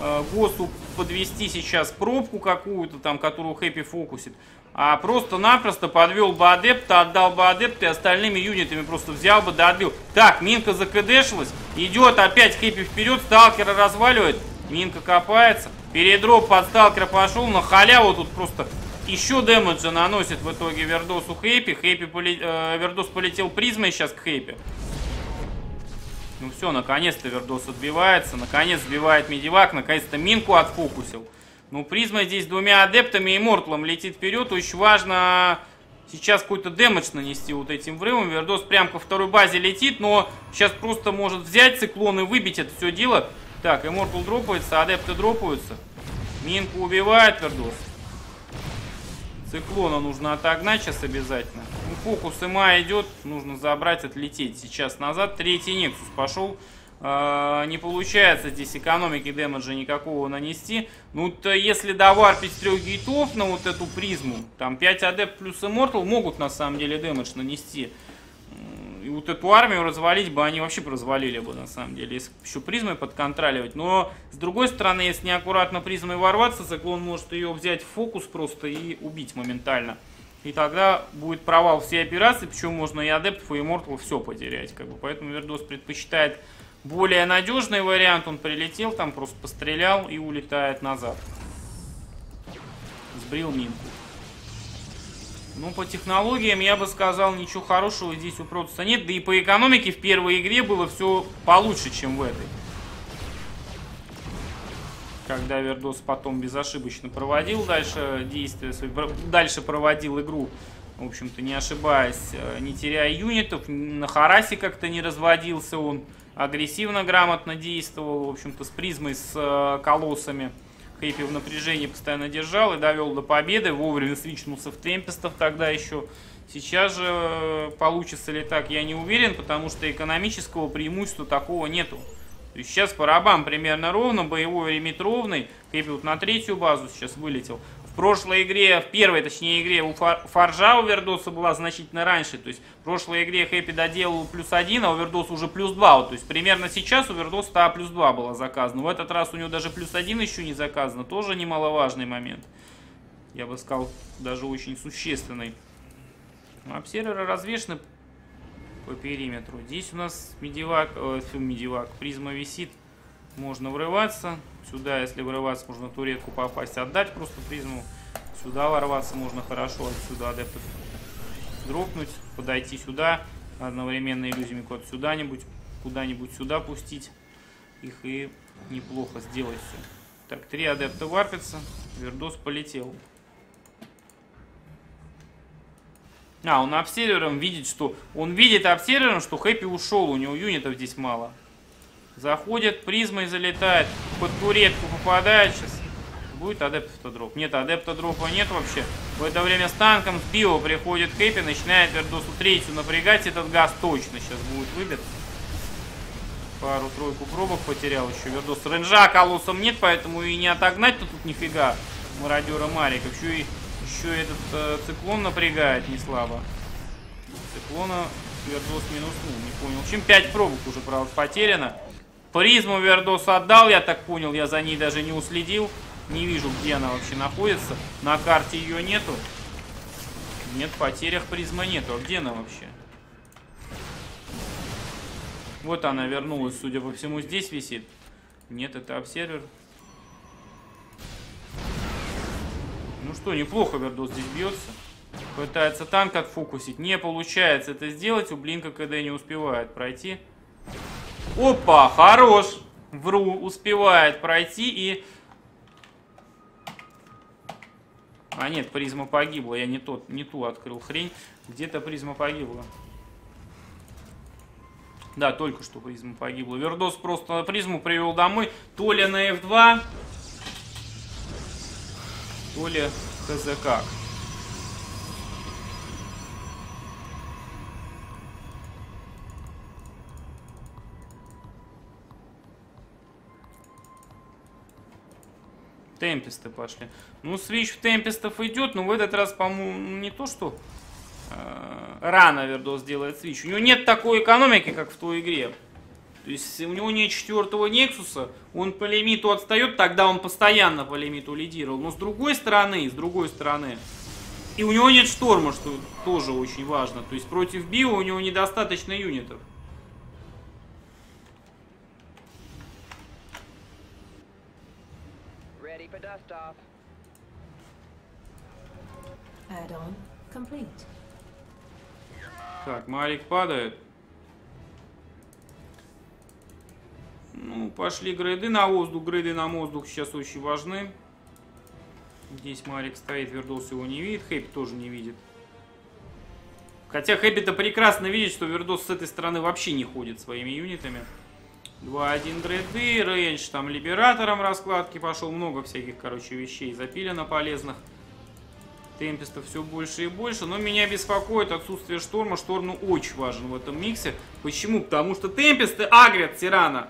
э, ГОСу подвести сейчас пробку какую-то там, которую Хэппи фокусит. А просто-напросто подвел бы адепта, отдал бы адепта и остальными юнитами просто взял бы да. Так, Минка закдешилась. Идет опять Хэппи вперед, сталкера разваливает. Минка копается. Передроп под сталкера пошел, на халяву тут просто еще дэмэджа наносит в итоге Вердосу Хэппи. Хэппи поле... э, Вердос полетел призмой сейчас к Хэппи. Ну все, наконец-то Вердос отбивается. Наконец сбивает медивак. Наконец-то Минку отфокусил. Ну, призма здесь двумя адептами и Имморталом летит вперед. Очень важно сейчас какой-то дэмэдж нанести вот этим взрывом. Вердос прям ко второй базе летит, но сейчас просто может взять циклон и выбить это все дело. Так, Иммортал дропается, адепты дропаются. Минку убивает Вердос. Циклона нужно отогнать сейчас обязательно. Ну, фокус ИМА идет, нужно забрать, отлететь сейчас назад. Третий Нексус пошел. Э, не получается здесь экономики дэмэджа никакого нанести. Ну, то если доварпить трех гейтов на вот эту призму, там 5 адепт плюс Immortal могут на самом деле дэмэдж нанести. И вот эту армию развалить бы, они вообще бы развалили бы, на самом деле, если еще призмой подконтроливать. Но, с другой стороны, если неаккуратно призмой ворваться, циклон может ее взять в фокус просто и убить моментально. И тогда будет провал всей операции, причем можно и адептов, и имморталов все потерять. Как бы. Поэтому Вердос предпочитает более надежный вариант. Он прилетел, там просто пострелял и улетает назад. Сбрил минку. Ну, по технологиям, я бы сказал, ничего хорошего здесь у Протуса нет. Да и по экономике в первой игре было все получше, чем в этой. Когда Вердос потом безошибочно проводил дальше действия, дальше проводил игру, в общем-то, не ошибаясь, э, не теряя юнитов, на Харасе как-то не разводился он, агрессивно, грамотно действовал, в общем-то, с призмой, с э, колоссами. Хэппи в напряжении постоянно держал и довел до победы. Вовремя свичнулся в темпестов тогда еще. Сейчас же э, получится ли так, я не уверен, потому что экономического преимущества такого нету. То есть сейчас по рабам примерно ровно, боевой лимит ровный. Хэппи вот на третью базу сейчас вылетел. В прошлой игре, в первой, точнее, игре у Фаржа у Вердоса была значительно раньше. То есть в прошлой игре Хэппи доделал плюс один, а у Вердоса уже плюс два. То есть примерно сейчас у Вердоса плюс два было заказано. В этот раз у него даже плюс один еще не заказано. Тоже немаловажный момент. Я бы сказал, даже очень существенный. Ну, обсерверы развешены по периметру. Здесь у нас медивак, э, медивак, призма висит. Можно врываться. Сюда, если врываться, можно туретку попасть, отдать просто призму. Сюда ворваться можно хорошо, отсюда адептов дропнуть, подойти сюда, одновременно иллюзиями куда-то сюда-нибудь, куда-нибудь сюда пустить их и неплохо сделать все. Так, три адепта варпятся, Вердос полетел. А, он обсервером видит, что... Он видит обсервером, что Хэппи ушел, у него юнитов здесь мало. Заходит, призмой залетает, под туретку попадает сейчас. Будет адептов-то дроп? Нет, адепта дропа нет вообще. В это время с танком с био приходит Хэппи, начинает Вердосу третью напрягать. Этот газ точно сейчас будет выбит. Пару-тройку пробок потерял еще. Вердос ренжа колоссов нет, поэтому и не отогнать-то тут нифига. Мародера Марик. Еще и еще этот э, циклон напрягает не слабо. Циклона Вердос минуснул, не понял. В общем, 5 пробок уже, правда, потеряно. Призму Вердос отдал, я так понял, я за ней даже не уследил. Не вижу, где она вообще находится. На карте ее нету. Нет, в потерях призма нету. А где она вообще? Вот она вернулась, судя по всему, здесь висит. Нет, это обсервер. Ну что, неплохо Вердос здесь бьется. Пытается танк отфокусить. Не получается это сделать. У Блинка КД не успевает пройти. Опа, хорош. Вру, успевает пройти и... А нет, призма погибла. Я не, тот, не ту открыл хрень. Где-то призма погибла. Да, только что призма погибла. Вердос просто призму привел домой. То ли на F2, то ли хз. Темпесты пошли. Ну, свич в темпестов идет, но в этот раз, по-моему, не то, что э, рано Вердос делает свич. У него нет такой экономики, как в той игре. То есть у него нет четвертого Нексуса, он по лимиту отстает, тогда он постоянно по лимиту лидировал. Но с другой стороны, с другой стороны, и у него нет шторма, что тоже очень важно. То есть против Био у него недостаточно юнитов. Add-on complete. Так, Марик падает. Ну, пошли грейды на воздух. Грейды на воздух сейчас очень важны. Здесь Марик стоит, Вердос его не видит. Хэппи тоже не видит. Хотя Хэппи-то прекрасно видит, что Вердос с этой стороны вообще не ходит своими юнитами. 2-1 грейды, range там либератором раскладки пошел. Много всяких, короче, вещей запилено полезных. Темпестов все больше и больше. Но меня беспокоит отсутствие шторма. Шторм ну, очень важен в этом миксе. Почему? Потому что темпесты агрят тирана.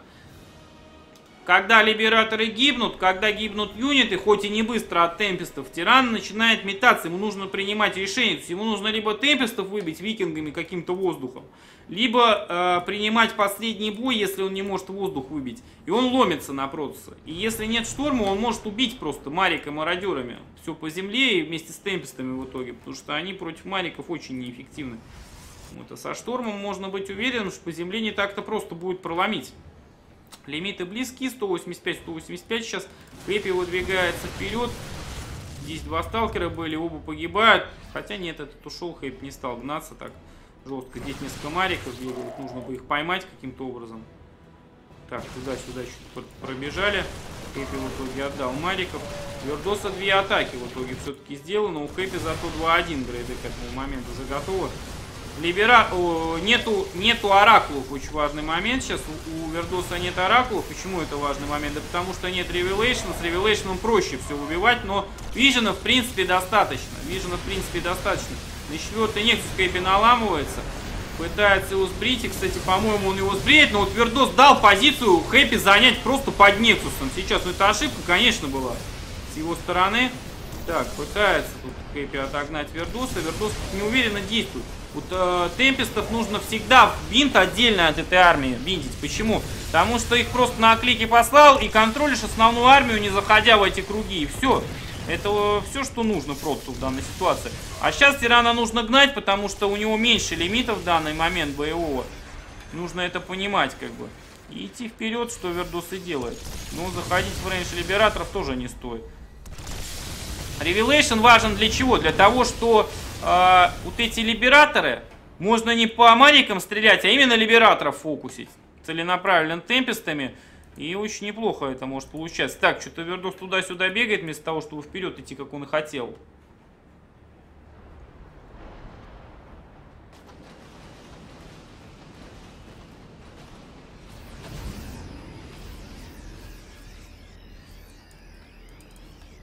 Когда либераторы гибнут, когда гибнут юниты, хоть и не быстро от темпестов, тиран начинает метаться, ему нужно принимать решение. То есть ему нужно либо темпестов выбить викингами каким-то воздухом, либо э, принимать последний бой, если он не может воздух выбить. И он ломится на Протуса. И если нет шторма, он может убить просто Марика мародерами. Все по земле и вместе с темпестами в итоге, потому что они против Мариков очень неэффективны. Вот, а со штормом можно быть уверенным, что по земле не так-то просто будет проломить. Лимиты близки, 185-185 сейчас. Пеппи выдвигается вперед. Здесь два сталкера были, оба погибают. Хотя нет, этот ушел, Хэп не стал гнаться так жестко. Здесь несколько мариков бегают, нужно бы их поймать каким-то образом. Так, туда-сюда чуть пробежали. Хэппи в итоге отдал мариков. Вердоса две атаки в итоге все-таки сделано. У Хэппи зато 2-1 грейды к этому моменту уже готово. Либера... О, нету, нету оракулов, очень важный момент сейчас. У, у Вердоса нет оракулов. Почему это важный момент? Да потому что нет ревелейшна. С ревелейшном проще все убивать, но вижена в принципе достаточно. Вижена в принципе достаточно. На четвертый Нексус Кэпи наламывается. Пытается его сбрить. И, кстати, по-моему, он его сбреет. Но вот Вердос дал позицию Хэппи занять просто под Нексусом. Сейчас, ну это ошибка, конечно, была с его стороны. Так, пытается тут Хэппи отогнать Вердоса. Вердос неуверенно действует. Вот э, темпестов нужно всегда в бинт отдельно от этой армии биндить. Почему? Потому что их просто на клике послал и контролишь основную армию, не заходя в эти круги. И все. Это э, все, что нужно просто в данной ситуации. А сейчас тирана нужно гнать, потому что у него меньше лимитов в данный момент боевого. Нужно это понимать, как бы. И идти вперед, что Вердус и делает. Но заходить в range либераторов тоже не стоит. Revelation важен для чего? Для того, что э, вот эти либераторы можно не по марикам стрелять, а именно либераторов фокусить целенаправленными темпестами. И очень неплохо это может получаться. Так, что-то Вердос туда-сюда бегает, вместо того, чтобы вперед идти, как он и хотел.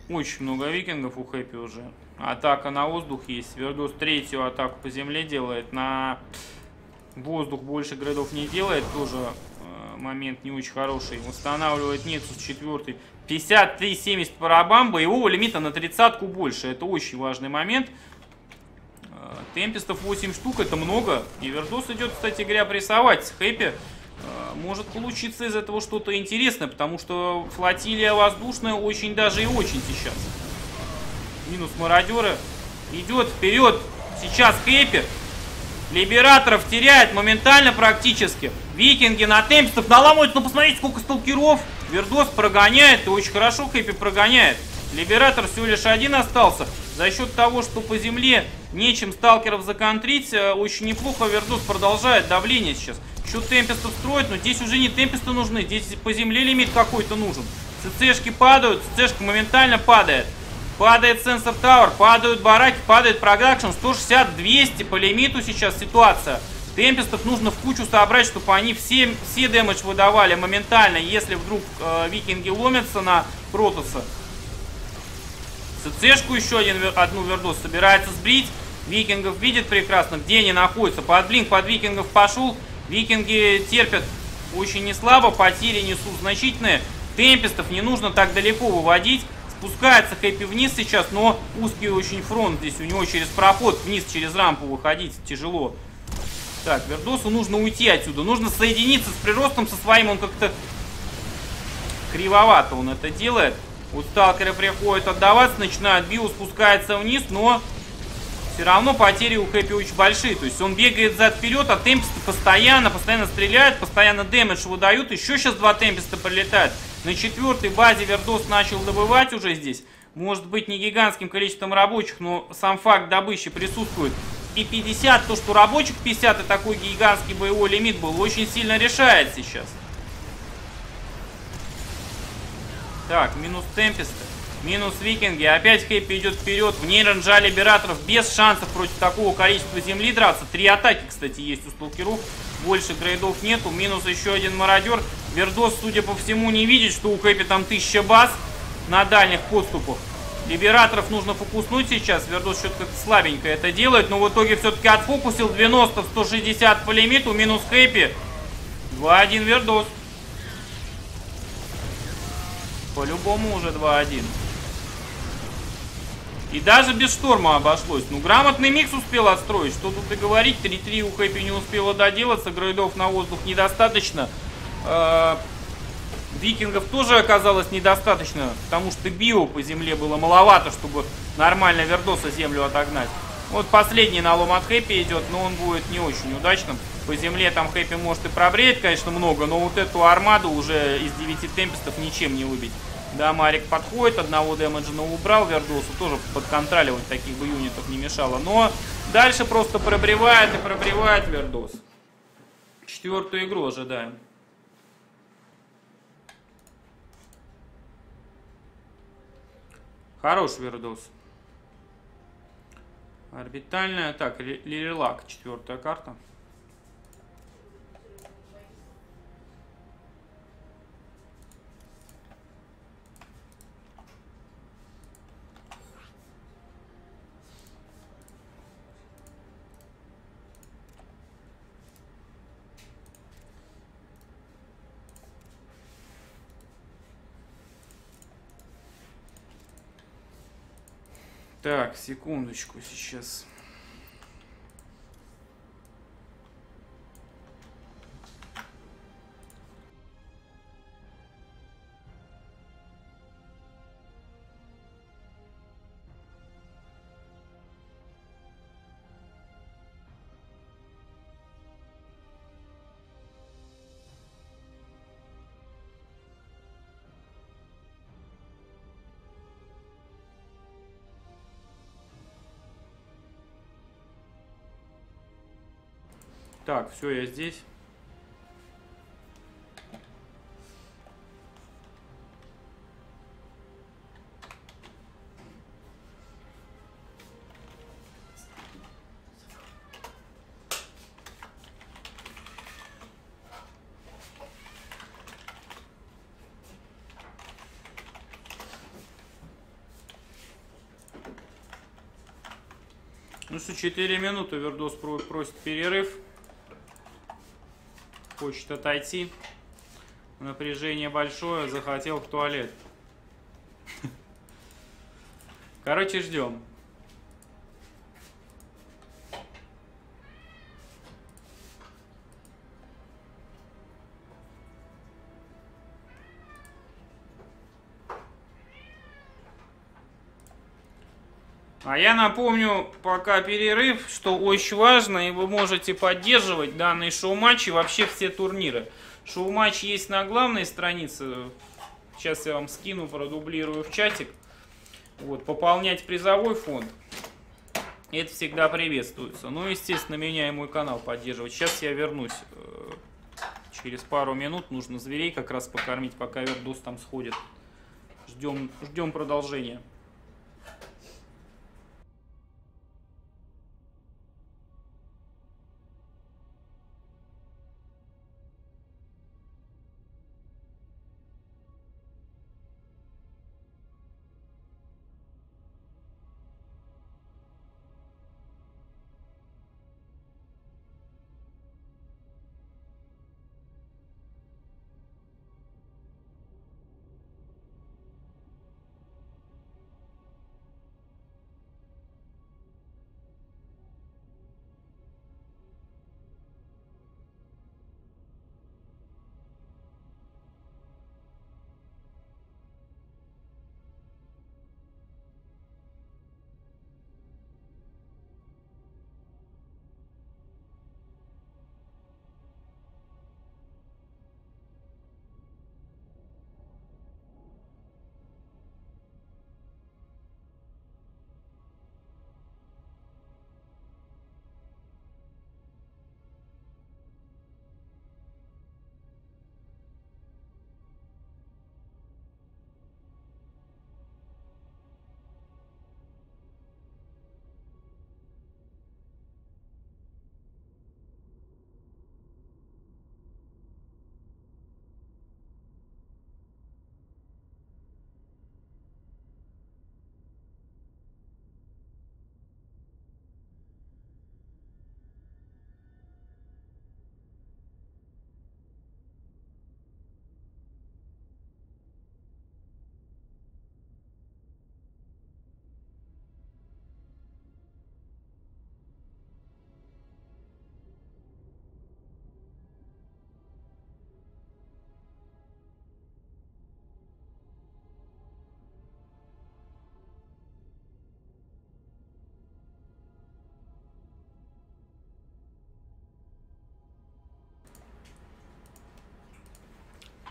Очень много викингов у Хэппи уже. Атака на воздух есть. Вердос третью атаку по земле делает. На воздух больше градов не делает. Тоже э, момент не очень хороший. Устанавливает Нексус четвертый. 53-70 парабам. Боевого лимита на тридцатку больше. Это очень важный момент. Э, темпестов 8 штук. Это много. И Вердос идет, кстати говоря, прессовать Хэппи. Э, может получиться из этого что-то интересное, потому что флотилия воздушная очень даже и очень сейчас. Минус мародеры. Идет вперед. Сейчас Хэппи. Либераторов теряет моментально практически. Викинги на темпстов наламывают. Ну посмотрите, сколько сталкеров. Вердос прогоняет. И очень хорошо Хэппи прогоняет. Либератор всего лишь один остался. За счет того, что по земле нечем сталкеров законтрить, э, очень неплохо Вердос продолжает давление сейчас. Еще темпестов строит, но здесь уже не темпесты нужны. Здесь по земле лимит какой-то нужен. ЦЦшки падают, ЦЦшка моментально падает. Падает sensor tower, падают бараки, падает production. 160-200 по лимиту сейчас ситуация. Темпестов нужно в кучу собрать, чтобы они все, все damage выдавали моментально, если вдруг э, викинги ломятся на Протоса. ЦЦшку еще один, одну вердос собирается сбрить. Викингов видит прекрасно, где они находятся. Под blink под викингов пошел. Викинги терпят очень неслабо, потери несут значительные. Темпестов не нужно так далеко выводить. Спускается Хэппи вниз сейчас, но узкий очень фронт здесь. У него через проход вниз, через рампу выходить тяжело. Так, Вердосу нужно уйти отсюда. Нужно соединиться с приростом со своим. Он как-то кривовато он это делает. У сталкера приходит отдаваться, начинает био, спускается вниз, но все равно потери у Хэппи очень большие. То есть он бегает зад-вперед, а темписты постоянно, постоянно стреляют, постоянно дэмэдж выдают. Еще сейчас два темписта прилетают. На четвертой базе Вердос начал добывать уже здесь. Может быть не гигантским количеством рабочих, но сам факт добычи присутствует. И 50, то что рабочих 50 и такой гигантский боевой лимит был, очень сильно решает сейчас. Так, минус темписты. Минус викинги. Опять Хэппи идет вперед. В ней ранжа либераторов без шансов против такого количества земли драться. Три атаки, кстати, есть у сталкеров. Больше грейдов нету. Минус еще один мародер. Вердос, судя по всему, не видит, что у Хэппи там 1000 баз на дальних подступах. Либераторов нужно фокуснуть сейчас. Вердос что-то как-то слабенько это делает. Но в итоге все-таки отфокусил 90 в 160 по лимиту. Минус Хэппи. 2-1 Вердос. По-любому уже 2-1. И даже без шторма обошлось. Ну, грамотный микс успел отстроить. Что тут и говорить. 3-3 у Хэппи не успела доделаться. Грейдов на воздух недостаточно. Э, Викингов тоже оказалось недостаточно. Потому что био по земле было маловато, чтобы нормально Вердоса землю отогнать. Вот последний налом от Хэппи идет, но он будет не очень удачным. По земле там Хэппи может и пробреет, конечно, много, но вот эту армаду уже из 9 темпестов ничем не выбить. Да, Марик подходит, одного дэмэджа убрал, Вердосу тоже подконтроливать таких бы юнитов не мешало. Но дальше просто пробревает и пробревает Вердос. Четвертую игру ожидаем. Хорош Вердос. Орбитальная. Так, Лирилак, четвертая карта. Так, секундочку сейчас. Так, все, я здесь. Ну что, 4 минуты Вердос просит перерыв хочет отойти. Напряжение большое, захотел в туалет. Короче, ждем. А я напомню, пока перерыв, что очень важно, и вы можете поддерживать данный шоу-матч и вообще все турниры. Шоу-матч есть на главной странице. Сейчас я вам скину, продублирую в чатик. Вот, пополнять призовой фонд. Это всегда приветствуется. Ну, естественно, меня и мой канал поддерживать. Сейчас я вернусь. Э, через пару минут нужно зверей как раз покормить, пока Вердус там сходит. Ждем, ждем продолжения.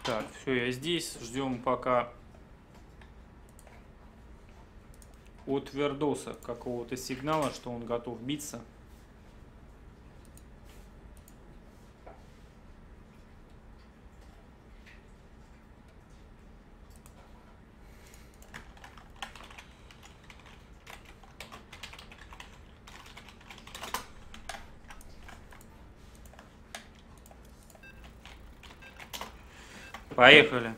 Так, все, я здесь. Ждем пока от Вердоса какого-то сигнала, что он готов биться. Поехали.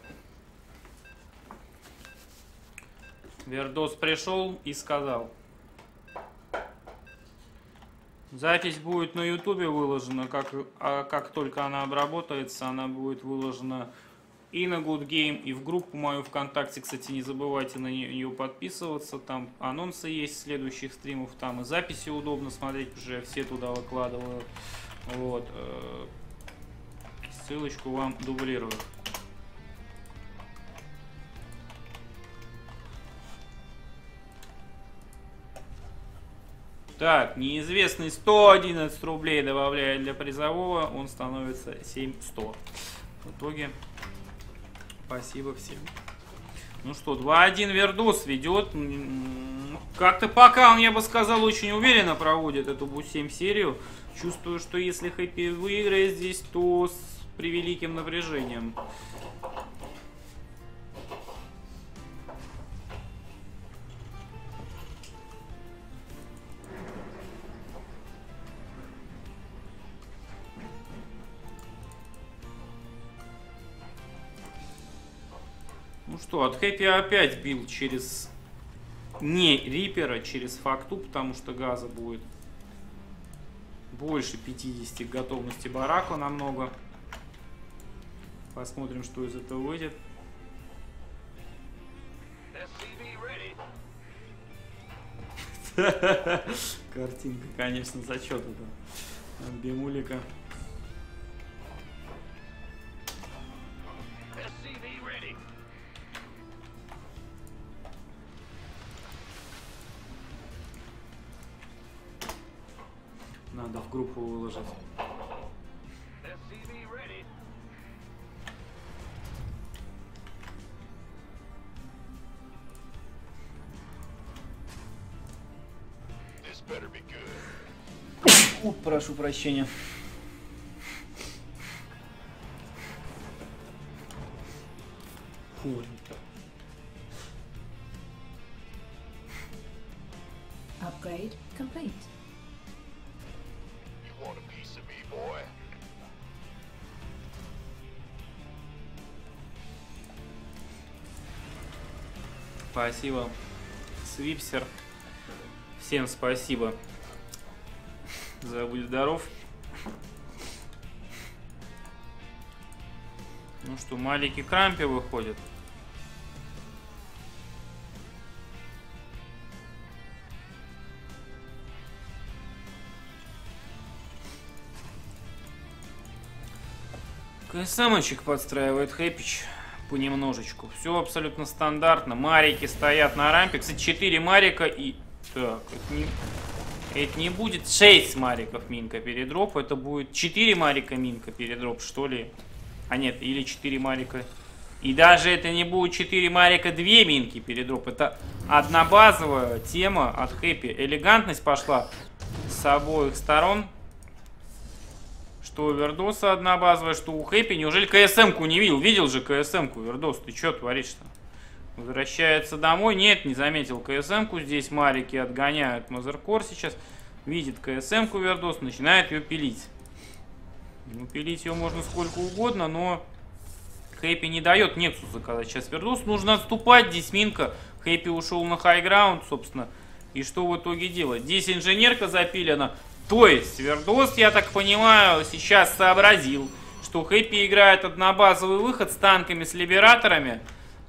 Вердос пришел и сказал. Запись будет на ютубе выложена, как, а как только она обработается, она будет выложена и на Good Game, и в группу мою ВКонтакте. Кстати, не забывайте на нее подписываться. Там анонсы есть следующих стримов, там и записи удобно смотреть, уже все туда выкладываю. Вот. э, Ссылочку вам дублирую. Так, неизвестный 111 рублей добавляет для призового, он становится 7100. В итоге, спасибо всем. Ну что, 2-1 Вердус ведет. М, Как-то пока он, я бы сказал, очень уверенно проводит эту Бу-7 серию. Чувствую, что если Хэппи выиграет здесь, то с превеликим напряжением. Что, от Хэппи опять бил через не Рипера, через факту, потому что газа будет больше 50 к готовности барака намного. Посмотрим, что из этого выйдет. Картинка, конечно, зачет это. От в группу выложить. О, прошу прощения. Спасибо. Свипсер. Всем спасибо. За будь здоров. Ну что, маленький Крампи выходит. КСМочек подстраивает Хэпич понемножечку. Все абсолютно стандартно. Марики стоят на рампе. Кстати, 4 марика и... Так, это не... Это не будет 6 мариков минка передроп, это будет 4 марика минка передроп, что ли? А нет, или 4 марика. И даже это не будет 4 марика 2 минки передроп. Это однобазовая тема от Хэппи. Элегантность пошла с обоих сторон. Что у Вердоса одна базовая, что у Хэппи. Неужели КСМ-ку не видел? Видел же КСМ-ку, Вердос. Ты что творишь-то? Возвращается домой. Нет, не заметил КСМ-ку. Здесь Марики отгоняют Мазеркор сейчас. Видит КСМ-ку Вердос, начинает ее пилить. Ну, пилить ее можно сколько угодно, но Хэппи не дает Нексус заказать. Сейчас Вердос нужно отступать. Здесь Минка. Хэппи ушел на хайграунд, собственно. И что в итоге делать? Здесь инженерка запилена. То есть Вердос, я так понимаю, сейчас сообразил, что Хэппи играет однобазовый выход с танками, с либераторами.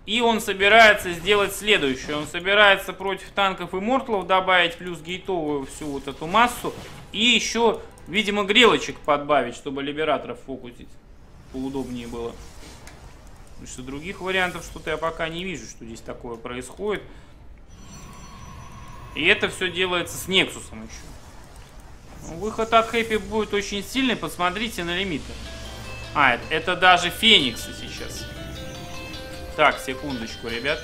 И он собирается сделать следующее. Он собирается против танков и мортлов добавить плюс гейтовую всю вот эту массу. И еще, видимо, грелочек подбавить, чтобы либераторов фокусить. Поудобнее было. Потому что других вариантов что-то я пока не вижу, что здесь такое происходит. И это все делается с Нексусом еще. Выход от Хэппи будет очень сильный. Посмотрите на лимиты. А, это, это даже Фениксы сейчас. Так, секундочку, ребят.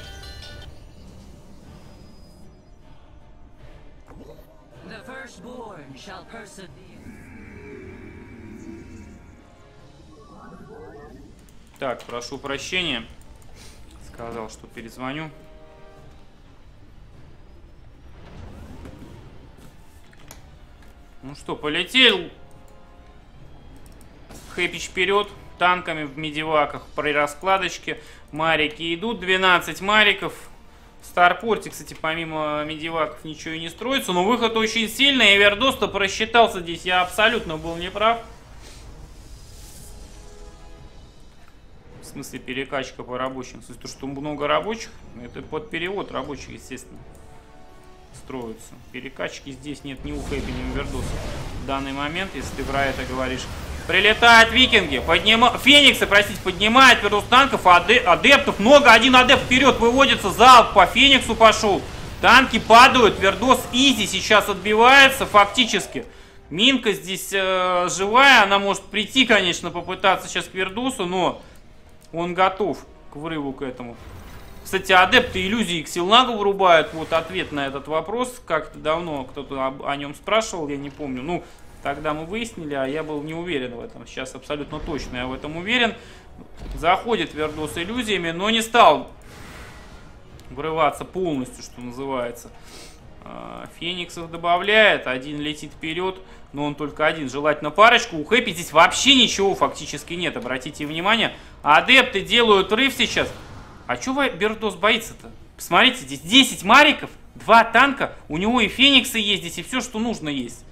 Так, прошу прощения. Сказал, что перезвоню. Ну что, полетел Хэпич вперед, танками в медиваках при раскладочке. Марики идут, 12 мариков. В Старпорте, кстати, помимо медиваков ничего и не строится, но выход очень сильный. Эвердос-то просчитался здесь, я абсолютно был неправ. В смысле перекачка по рабочим. То, что много рабочих, это под перевод рабочих, естественно, строятся. Перекачки здесь нет ни у Хэппи, ни у Вердоса. В данный момент, если ты про это говоришь. Прилетают викинги, поднима... Фениксы, простите, поднимают Вердос танков, аде... адептов. Много, один адепт вперед выводится, залп по Фениксу пошел. Танки падают, Вердос изи сейчас отбивается фактически. Минка здесь э, живая, она может прийти, конечно, попытаться сейчас к Вердусу, но он готов к врыву к этому. Кстати, адепты иллюзии к Силнагу вырубают. Вот ответ на этот вопрос. Как-то давно кто-то о нем спрашивал, я не помню. Ну, тогда мы выяснили, а я был не уверен в этом. Сейчас абсолютно точно я в этом уверен. Заходит Вердос иллюзиями, но не стал врываться полностью, что называется. А, Фениксов добавляет, один летит вперед, но он только один, желательно парочку. У Хэппи здесь вообще ничего фактически нет, обратите внимание. Адепты делают рыв сейчас. А чего Бердос боится-то? Посмотрите, здесь 10 мариков, 2 танка, у него и Фениксы есть здесь, и все, что нужно есть.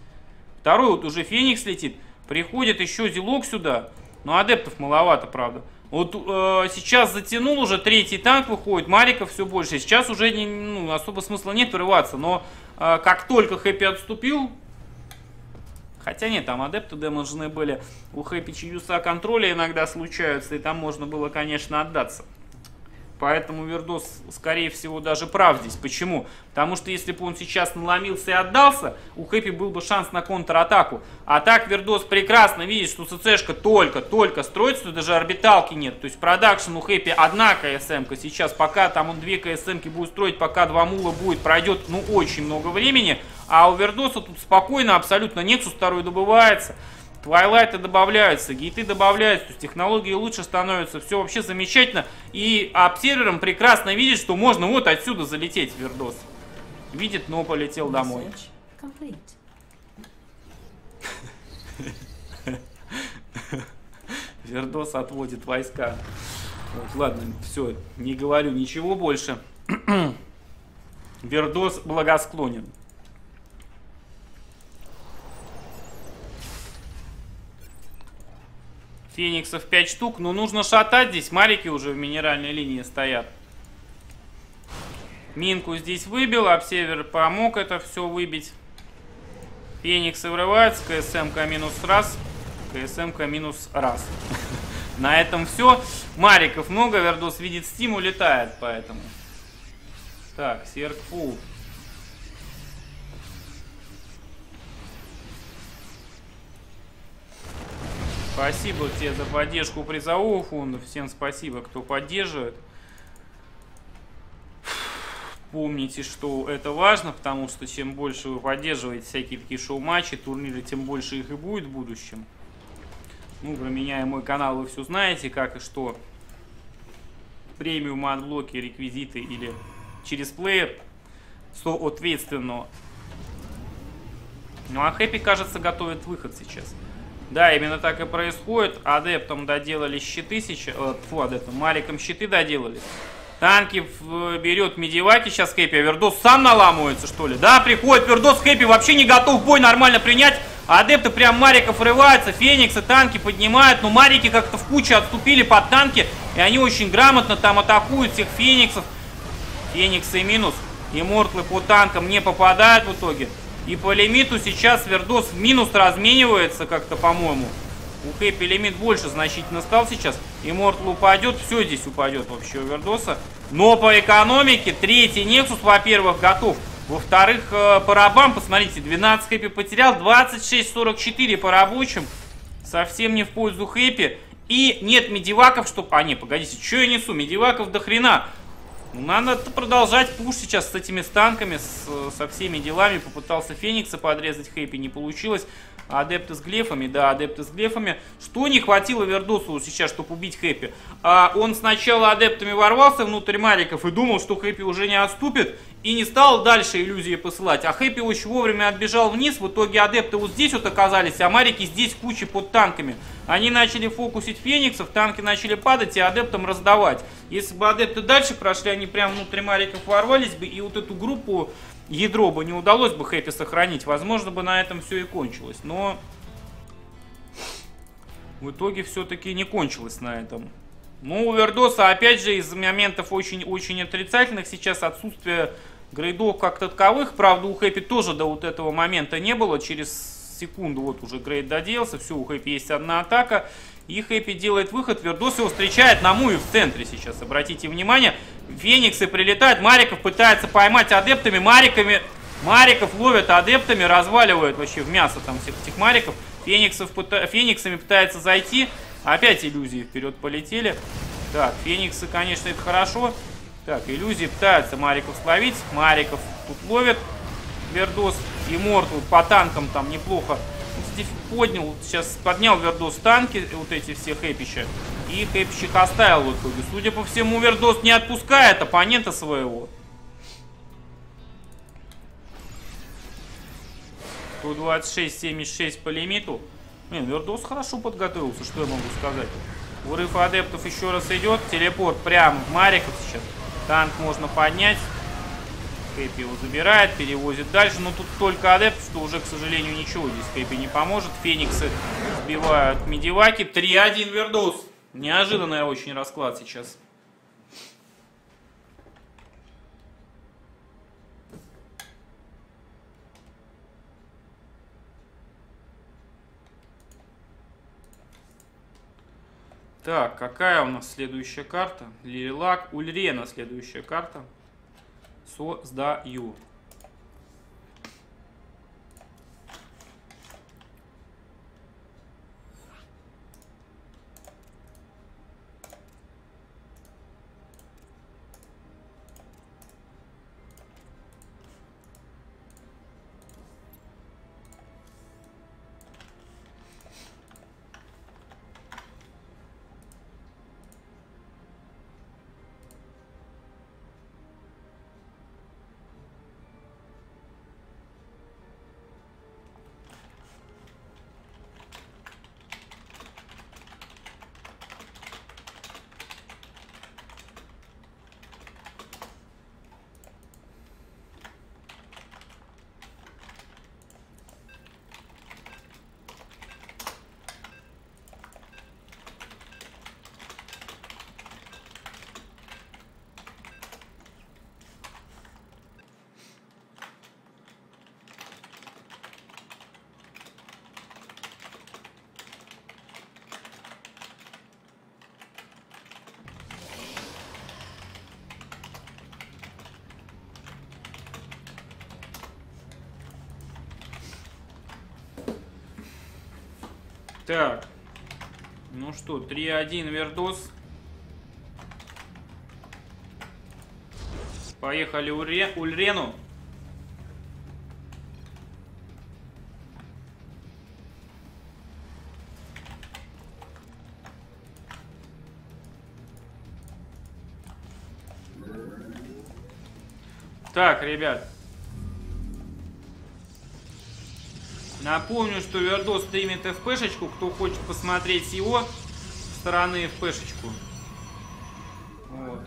Второй вот уже Феникс летит, приходит еще Зилок сюда, но адептов маловато, правда. Вот э, сейчас затянул уже третий танк выходит, Мариков все больше. Сейчас уже не, ну, особо смысла нет вырываться. Но э, как только Хэппи отступил, хотя нет, там адепты демеджены были, у Хэппи чьюса контроля иногда случаются, и там можно было, конечно, отдаться. Поэтому Вердос, скорее всего, даже прав здесь. Почему? Потому что если бы он сейчас наломился и отдался, у Хэппи был бы шанс на контратаку. А так Вердос прекрасно видит, что ЦЦшка только-только строится, даже орбиталки нет. То есть продакшн у Хэппи одна КСМ-ка сейчас, пока там он две КСМ-ки будет строить, пока два мула будет, пройдет, ну, очень много времени. А у Вердоса тут спокойно абсолютно Нексус второй добывается. Твайлайты добавляются, гейты добавляются, то есть технологии лучше становятся, все вообще замечательно. И обсервером прекрасно видит, что можно вот отсюда залететь Вердос. Видит, но полетел домой. Вердос отводит войска. Вот, ладно, все, не говорю ничего больше. Вердос благосклонен. Фениксов 5 штук, но нужно шатать здесь. Марики уже в минеральной линии стоят. Минку здесь выбил, Обсевер помог это все выбить. Фениксы врываются, КСМК минус раз, КСМК минус раз. На этом все. Мариков много, Вердос видит стим, улетает поэтому. Так, Серк Спасибо тебе за поддержку призового фонда. Всем спасибо, кто поддерживает. Помните, что это важно, потому что чем больше вы поддерживаете всякие такие шоу-матчи, турниры, тем больше их и будет в будущем. Ну, про меня и мой канал вы все знаете, как и что. Премиум, отблоки, реквизиты или через плеер. Соответственно. Ну, а Хэппи, кажется, готовит выход сейчас. Да, именно так и происходит. Адептом доделали щиты сейчас. Э, фу, адептом. Мариком щиты доделали. Танки в- берет медиваки сейчас Хэппи. А Вердос сам наламывается, что ли? Да, приходит Вердос. Хэппи вообще не готов бой нормально принять. Адепты прям Мариков врываются. Фениксы танки поднимают. Но Марики как-то в кучу отступили под танки. И они очень грамотно там атакуют всех Фениксов. Фениксы минус. И Мортлы по танкам не попадают в итоге. И по лимиту сейчас Вердос в минус разменивается как-то, по-моему. У Хэппи лимит больше значительно стал сейчас. И Мортл упадет, все здесь упадет вообще у Вердоса. Но по экономике третий Нексус, во-первых, готов. Во-вторых, э, по рабам, посмотрите, 12 Хэппи потерял, 26-44 по рабочим. Совсем не в пользу Хэппи. И нет медиваков, чтобы... А, не, погодите, что я несу? Медиваков до хрена. Ну, надо продолжать пуш сейчас с этими станками, с, со всеми делами. Попытался Феникса подрезать, Хэппи не получилось. Адепты с глефами, да, адепты с глефами. Что не хватило Вердосу сейчас, чтобы убить Хэппи? А, он сначала адептами ворвался внутрь Мариков и думал, что Хэппи уже не отступит. И не стал дальше иллюзии посылать. А Хэппи очень вовремя отбежал вниз. В итоге адепты вот здесь вот оказались, а Марики здесь куча под танками. Они начали фокусить фениксов, танки начали падать и адептам раздавать. Если бы адепты дальше прошли, они прямо внутрь Мариков ворвались бы. И вот эту группу ядро бы не удалось бы Хэппи сохранить. Возможно бы на этом все и кончилось. Но в итоге все-таки не кончилось на этом. Ну, у Вердоса, опять же, из моментов очень-очень отрицательных сейчас отсутствие грейдов как таковых. Правда, у Хэппи тоже до вот этого момента не было. Через секунду вот уже грейд доделался. Все, у Хэппи есть одна атака. И Хэппи делает выход. Вердос его встречает на муе в центре сейчас. Обратите внимание. Фениксы прилетают. Мариков пытается поймать адептами. Мариками... Мариков ловят адептами, разваливают вообще в мясо там всех этих мариков. Фениксов пыта... Фениксами пытается зайти. Опять иллюзии вперед полетели. Так, фениксы, конечно, это хорошо. Так, иллюзии пытаются Мариков словить. Мариков тут ловит. Вердос Мортл по танкам там неплохо поднял, сейчас поднял Вердос танки, вот эти все хэпища. И хэпищик оставил в итоге. Судя по всему, Вердос не отпускает оппонента своего. 126-76 по лимиту. Блин, Вердос хорошо подготовился, что я могу сказать. Урыв адептов еще раз идет. Телепорт прямо в Мариков сейчас. Танк можно поднять. Кэпи его забирает, перевозит дальше. Но тут только адепт, что уже, к сожалению, ничего здесь Кэпи не поможет. Фениксы сбивают медиваки. 3-1 Вердос. Неожиданный очень расклад сейчас. Так, какая у нас следующая карта? Лилилак, Ульрена следующая карта. Создаю. Так. Ну что, 3-1 Вердос. Поехали Ульре... Ульрену. Так, ребят. Напомню, что Вердос стримит FP-шечку. Кто хочет посмотреть его стороны FP-шечку. Вот.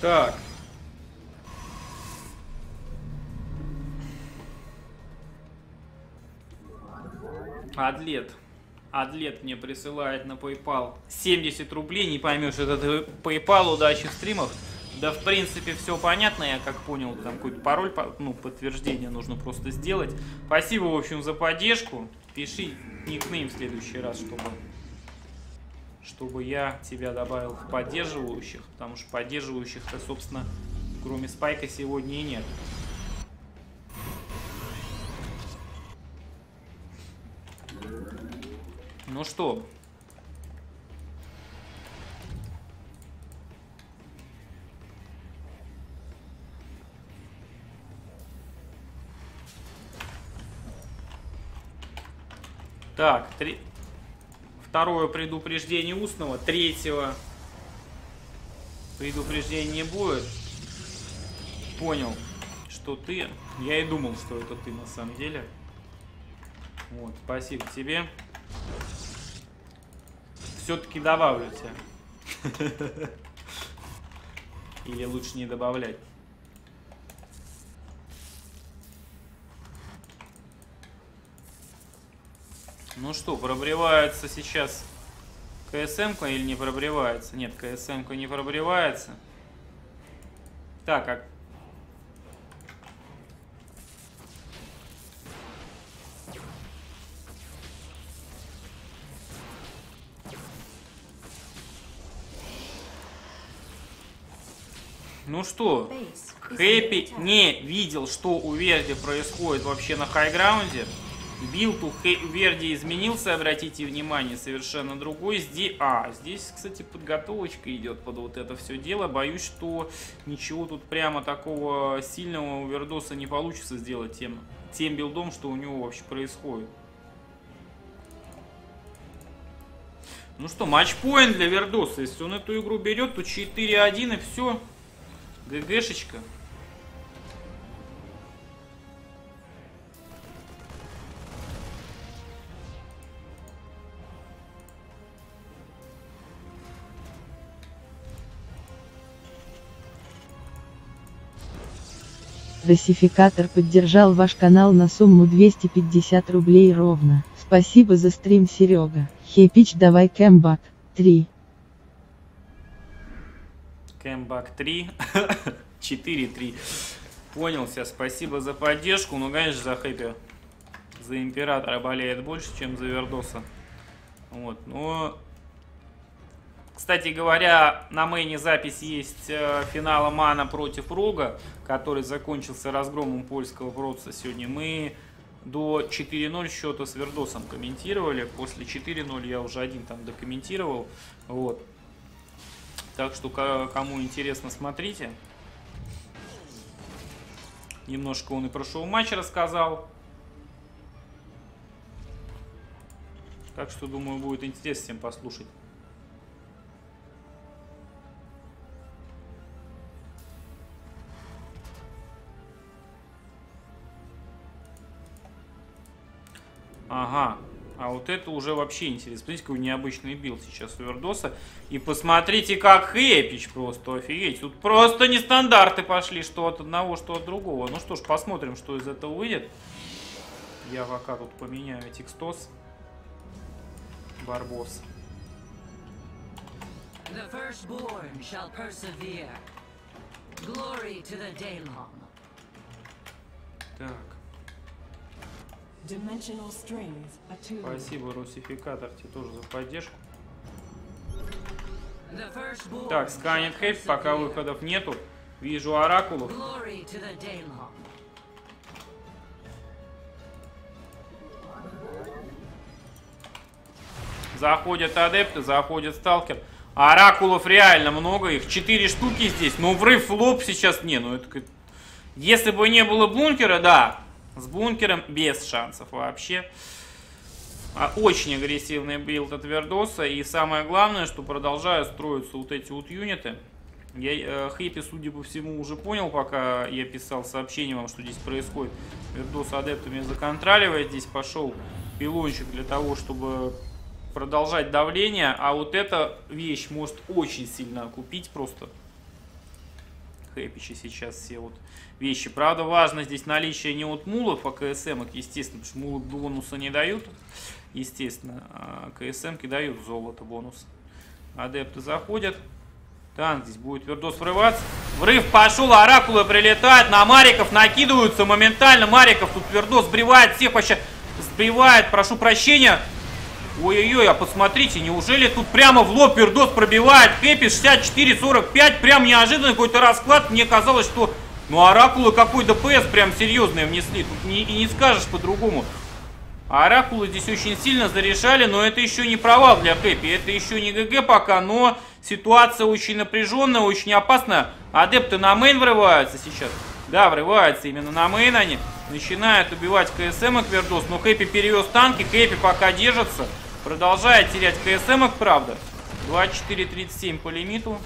Так. Адлет мне присылает на PayPal 70 рублей, не поймешь, это PayPal, удачи в стримах. Да, в принципе, все понятно, я как понял, там какой-то пароль, ну, подтверждение нужно просто сделать. Спасибо, в общем, за поддержку. Пиши никнейм в следующий раз, чтобы чтобы я тебя добавил в поддерживающих, потому что поддерживающих-то, собственно, кроме Спайка сегодня и нет. Ну что, Так, три... второе предупреждение устного, третьего предупреждения не будет. Понял, что ты. Я и думал, что это ты на самом деле. Вот, спасибо тебе. Все-таки добавлю тебя. Или лучше не добавлять. Ну что, пробревается сейчас ксм или не пробревается? Нет, ксм не пробревается. Так, а... Ну что, Хэппи не видел, что у Верди происходит вообще на хайграунде. Build у Верди изменился, обратите внимание, совершенно другой. Здесь, а, здесь, кстати, подготовочка идет под вот это все дело. Боюсь, что ничего тут прямо такого сильного у Вердоса не получится сделать тем, тем билдом, что у него вообще происходит. Ну что, match point для Вердоса. Если он эту игру берет, то 4-1 и все. ГГшечка. Росификатор поддержал ваш канал на сумму 250 рублей ровно. Спасибо за стрим, Серега. Хепич, давай кэмбак. 3. Кэмбак 3. 4-3. Понял тебя, спасибо за поддержку. Ну, конечно, за хэппи. За императора болеет больше, чем за Вердоса. Вот, но... Кстати говоря, на мейне запись есть э, финала Мана против Рога, который закончился разгромом польского протца сегодня. Мы до 4-0 счета с Вердосом комментировали. После 4-0 я уже один там докомментировал. Вот. Так что, ко- кому интересно, смотрите. Немножко он и про шоу-матч рассказал. Так что, думаю, будет интересно всем послушать. Ага. А вот это уже вообще интересно. Смотрите, какой необычный build сейчас у Вердоса. И посмотрите, как хэпич просто, офигеть. Тут просто нестандарты пошли, что от одного, что от другого. Ну что ж, посмотрим, что из этого выйдет. Я пока тут поменяю текстос. Барбос. The firstborn shall persevere. Glory to the Daelaam. Так. Спасибо, Русификатор, тебе тоже за поддержку. Так, сканет хэп, пока выходов нету. Вижу оракулов. Glory to the Daylong. Заходят адепты, заходит сталкер. Оракулов реально много, их 4 штуки здесь. Но врыв в лоб сейчас не, ну это... Если бы не было бункера, да. С бункером без шансов вообще. А, Очень агрессивный build от Вердоса. И самое главное, что продолжают строиться вот эти вот юниты. Я, э, Хэппи, судя по всему, уже понял, пока я писал сообщение вам, что здесь происходит. Вердос адептами законтроливает. Здесь пошел пилончик для того, чтобы продолжать давление. А вот эта вещь может очень сильно окупить просто. Хэпичи сейчас все вот вещи. Правда, важно здесь наличие не от мулов, а КСМ, естественно, потому что мулы бонуса не дают, естественно. А КСМ дают золото бонус. Адепты заходят. Танк здесь будет Вердос врываться. Врыв пошел, оракулы прилетают, на Мариков накидываются моментально. Мариков тут Вердос сбривает всех вообще. Сбривает, прошу прощения. Ой-ой-ой, а посмотрите, неужели тут прямо в лоб Вердос пробивает Хэппи 64-45, прям неожиданный какой-то расклад. Мне казалось, что ну Оракулы какой DPS прям серьезные внесли, тут не, и не скажешь по-другому. Оракулы здесь очень сильно зарешали, но это еще не провал для Хэппи, это еще не GG пока, но ситуация очень напряженная, очень опасная. Адепты на main врываются сейчас. Да, врываются именно на main они. Начинают убивать КСМ Вердос, но Хэппи перевез танки, Хэппи пока держится. Продолжает терять КСМ, правда. 24-37 по лимиту.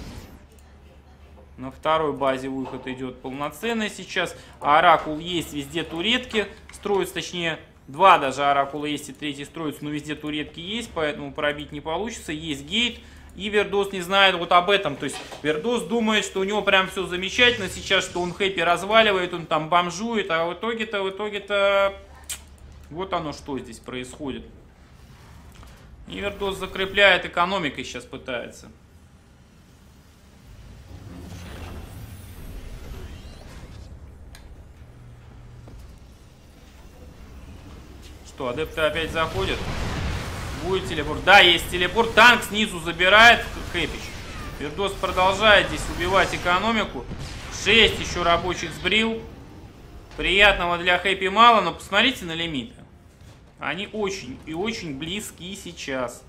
На второй базе выход идет полноценный сейчас. Оракул есть, везде туретки строятся, точнее, два даже Оракула есть и третий строится, но везде туретки есть, поэтому пробить не получится. Есть гейт. И Вердос не знает вот об этом. То есть Вердос думает, что у него прям все замечательно сейчас, что он хэппи разваливает, он там бомжует, а в итоге-то, в итоге-то вот оно что здесь происходит. И Вердос закрепляет экономикой сейчас пытается. Что, адепты опять заходят? Будет телепорт. Да, есть телепорт. Танк снизу забирает Хэпич. Вердос продолжает здесь убивать экономику. 6 еще рабочих сбрил. Приятного для Хэппи мало, но посмотрите на лимиты. Они очень и очень близки сейчас.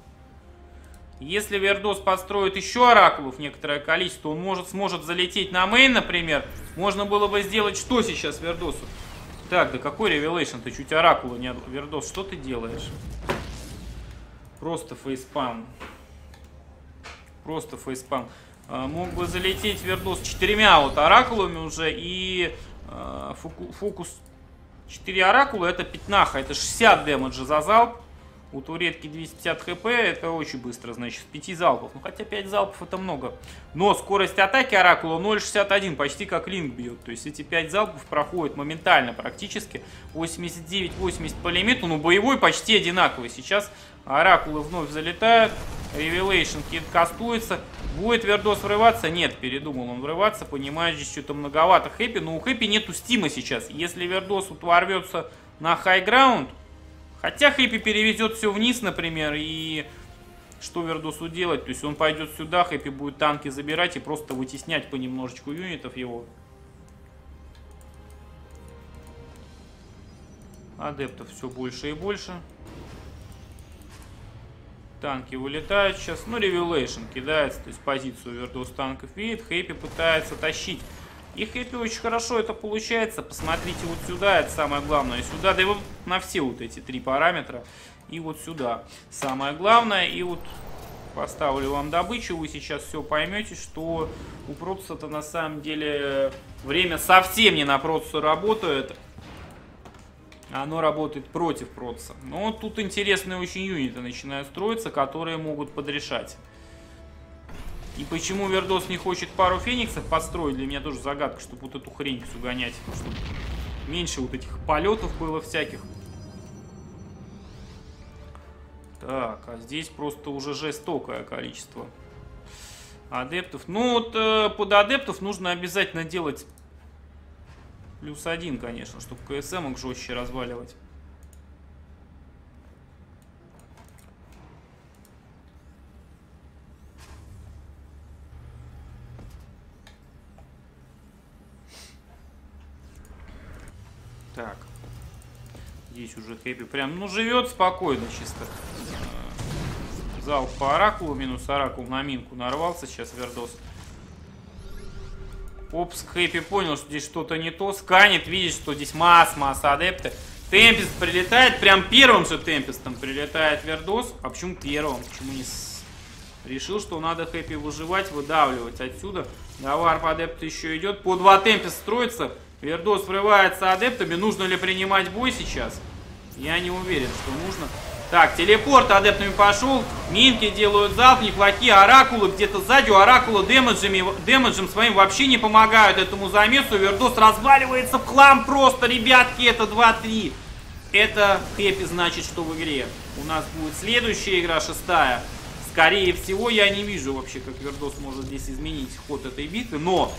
Если Вердос построит еще оракулов некоторое количество, он может, сможет залететь на мейн, например. Можно было бы сделать что сейчас Вердосу? Так, да какой revelation? Ты чуть оракула не... Вердос, что ты делаешь? Просто facepalm. Просто facepalm. А, мог бы залететь Вердос четырьмя вот оракулами уже и а, фоку, фокус 4 оракула это пятнаха, это 60 дэмэджа за залп. У туретки 250 HP, это очень быстро, значит, с 5 залпов. Ну, хотя 5 залпов это много. Но скорость атаки Оракула 0.61, почти как ling бьет. То есть эти 5 залпов проходят моментально практически. 89-80 по лимиту, ну, боевой почти одинаковый. Сейчас Оракулы вновь залетают. Revelation кастуется. Будет Вердос врываться? Нет, передумал он врываться. Понимает, здесь что-то многовато Хэппи. Но у Хэппи нету stim а сейчас. Если Вердос вот ворвется на high ground, Хотя Хэппи перевезет все вниз, например, и что Вердосу делать? То есть он пойдет сюда, Хэппи будет танки забирать и просто вытеснять понемножечку юнитов его. Адептов все больше и больше. Танки вылетают сейчас. Ну, Revelation кидается, то есть позицию Вердос танков видит. Хэппи пытается тащить и Хэппи очень хорошо это получается. Посмотрите вот сюда, это самое главное. Сюда, да и вот на все вот эти три параметра. И вот сюда. Самое главное. И вот поставлю вам добычу. Вы сейчас все поймете, что у Протоса-то на самом деле время совсем не на процессор работает. Оно работает против процесса. Но тут интересные очень юниты начинают строиться, которые могут подрешать. И почему Вердос не хочет пару фениксов построить, для меня тоже загадка, чтобы вот эту хрень всю гонять. Чтобы меньше вот этих полетов было всяких. Так, а здесь просто уже жестокое количество адептов. Ну вот э, под адептов нужно обязательно делать плюс один, конечно, чтобы КСМ их жестче разваливать. Так. Здесь уже Хэппи прям, ну, живет спокойно чисто. Э, зал по Оракулу, минус Оракул на минку нарвался сейчас Вердос. Опс, Хэппи понял, что здесь что-то не то. Сканит, видит, что здесь масса-масса адепты. Tempest прилетает, прям первым же Tempest ом прилетает Вердос. А почему первым? Почему не с... Решил, что надо Хэппи выживать, выдавливать отсюда. Да, warp адепт еще идет. По два Tempest строится. Вердос врывается адептами. Нужно ли принимать бой сейчас? Я не уверен, что нужно. Так, телепорт адептами пошел. Минки делают залп, неплохие. Оракулы где-то сзади. У Оракула damage ами, damage ем своим вообще не помогают этому замесу. Вердос разваливается в хлам просто, ребятки. Это 2-3. Это хэппи значит, что в игре. У нас будет следующая игра, шестая. Скорее всего, я не вижу вообще, как Вердос может здесь изменить ход этой битвы. Но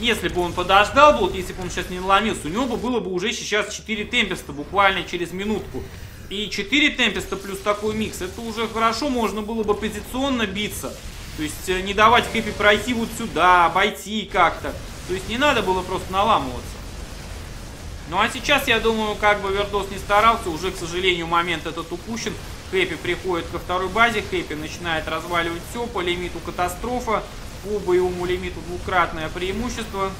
если бы он подождал вот если бы он сейчас не наломился, у него бы было бы уже сейчас 4 темпеста буквально через минутку. И 4 темпеста плюс такой микс, это уже хорошо, можно было бы позиционно биться. То есть э, не давать Хэппи пройти вот сюда, обойти как-то. То есть не надо было просто наламываться. Ну а сейчас, я думаю, как бы Вердос не старался, уже, к сожалению, момент этот упущен. Хэппи приходит ко второй базе, Хэппи начинает разваливать все, по лимиту катастрофа, по боевому лимиту двукратное преимущество.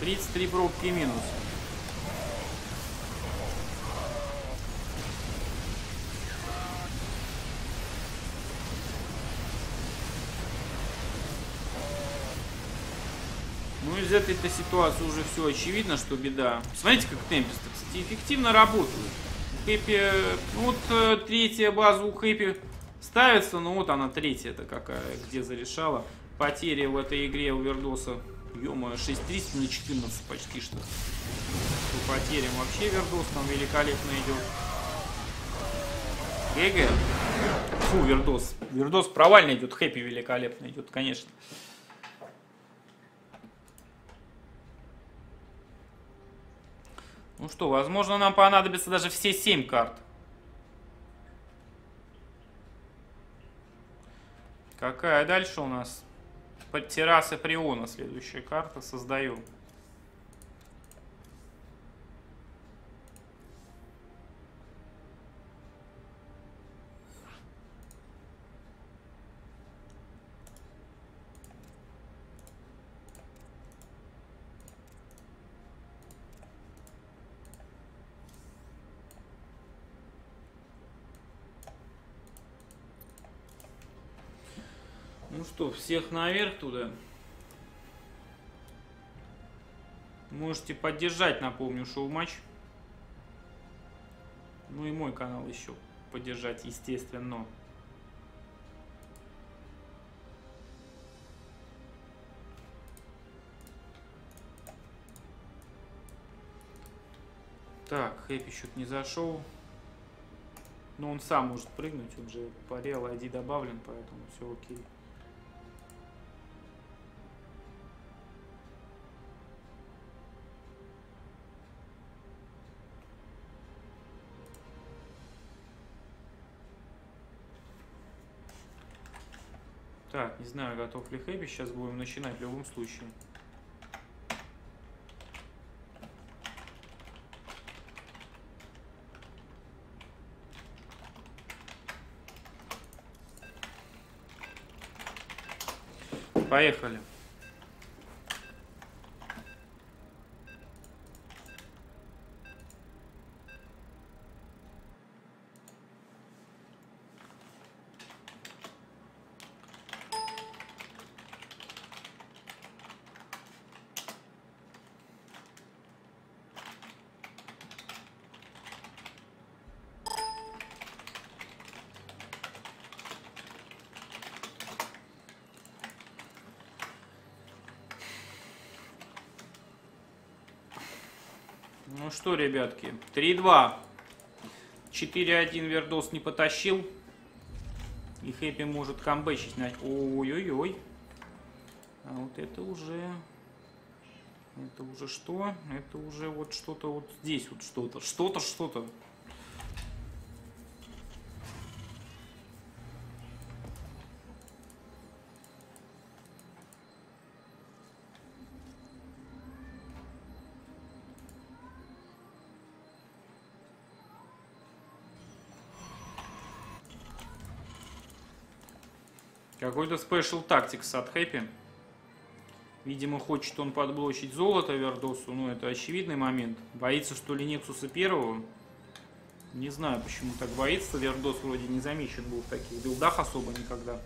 33 пробки минус. Ну, из этой-то ситуации уже все очевидно, что беда. Смотрите, как темпесты, кстати, эффективно работают. Хэппи, вот э, третья база у Хэппи ставится, ну вот она третья-то какая, где зарешала. Потери в этой игре у Вердоса, ё-моё, 6300 на 14 почти что. По потерям вообще Вердос там великолепно идет. ГГ. Фу, Вердос. Вердос провально идет, Хэппи великолепно идет, конечно. Ну что, возможно, нам понадобится даже все 7 карт. Какая дальше у нас? Под террасы Приона следующая карта. Создаю. Ну что, всех наверх туда. Можете поддержать, напомню, шоу-матч. Ну и мой канал еще поддержать, естественно. Так, Хэппи что-то не зашел. Но он сам может прыгнуть, он же по Real ID добавлен, поэтому все окей. Так, не знаю, готов ли Хэби. Сейчас будем начинать в любом случае. Поехали. Ну что, ребятки, 3-2. 4-1 Вердос не потащил. И Хэппи может камбэчить. Ой-ой-ой. А вот это уже... Это уже что? Это уже вот что-то вот здесь вот что-то. Что-то, что-то. Какой-то спешл тактикс от Хэппи. Видимо, хочет он подблочить золото Вердосу. Ну, это очевидный момент. Боится, что ли, Нексуса первого. Не знаю, почему так боится. Вердос вроде не замечен был в таких билдах особо никогда.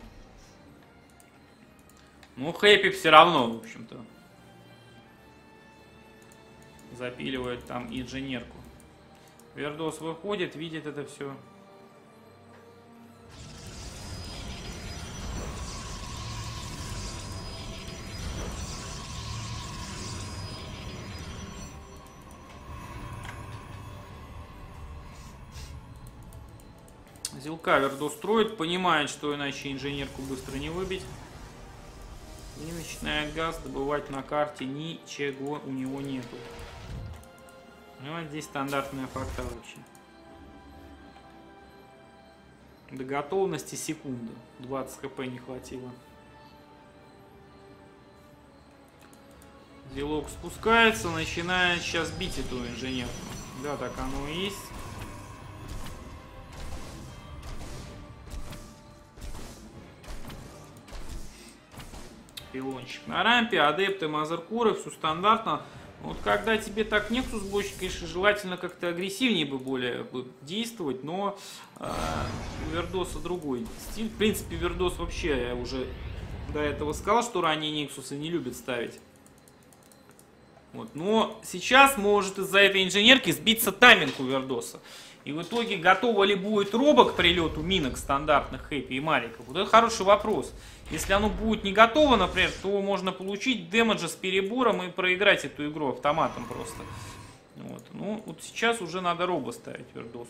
Ну, Хэппи все равно, в общем-то. Запиливает там инженерку. Вердос выходит, видит это все. Зилка Вердо строит, понимает, что иначе инженерку быстро не выбить. И начинает газ добывать на карте. Ничего у него нету. Ну, а здесь стандартная факта вообще. До готовности секунда. 20 хп не хватило. Зелок спускается, начинает сейчас бить эту инженерку. Да, так оно и есть. Пилончик на рампе, адепты, мазеркуры, все стандартно. Вот когда тебе так Nexus бочит, конечно, желательно как-то агрессивнее бы более бы действовать, но э, у Вердоса другой стиль. В принципе, Вердос вообще, я уже до этого сказал, что ранее Nexus не любит ставить. Вот. Но сейчас может из-за этой инженерки сбиться тайминг у Вердоса. И в итоге готова ли будет робо к прилету минок стандартных Хэппи и Мариков? Вот это хороший вопрос. Если оно будет не готово, например, то можно получить демеджа с перебором и проиграть эту игру автоматом просто. Вот. Ну, вот сейчас уже надо робо ставить Вердосу.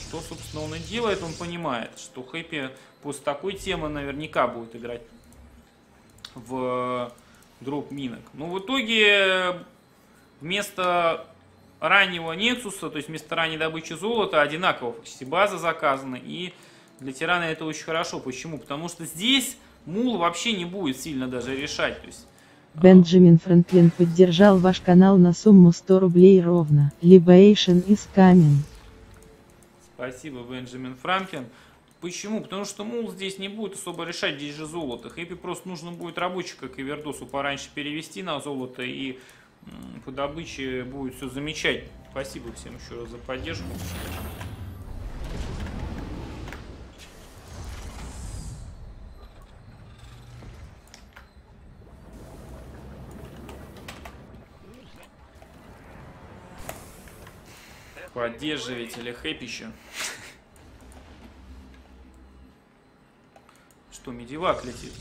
Что, собственно, он и делает, он понимает, что Хэппи после такой темы наверняка будет играть в дроп минок. Но в итоге вместо раннего Нексуса, то есть вместо ранней добычи золота, одинаково почти база заказана. И для Тирана это очень хорошо. Почему? Потому что здесь Мул вообще не будет сильно даже решать. То есть, Бенджамин Франклин поддержал ваш канал на сумму 100 рублей ровно. Liberation is coming. Спасибо, Бенджамин Франклин. Почему? Потому что Мул здесь не будет особо решать, здесь же золото. Хэппи просто нужно будет рабочих, как и Вердосу, пораньше перевести на золото, и по добыче будет все замечательно. Спасибо всем еще раз за поддержку. Поддерживайте Хэпища. Что, медивак летит?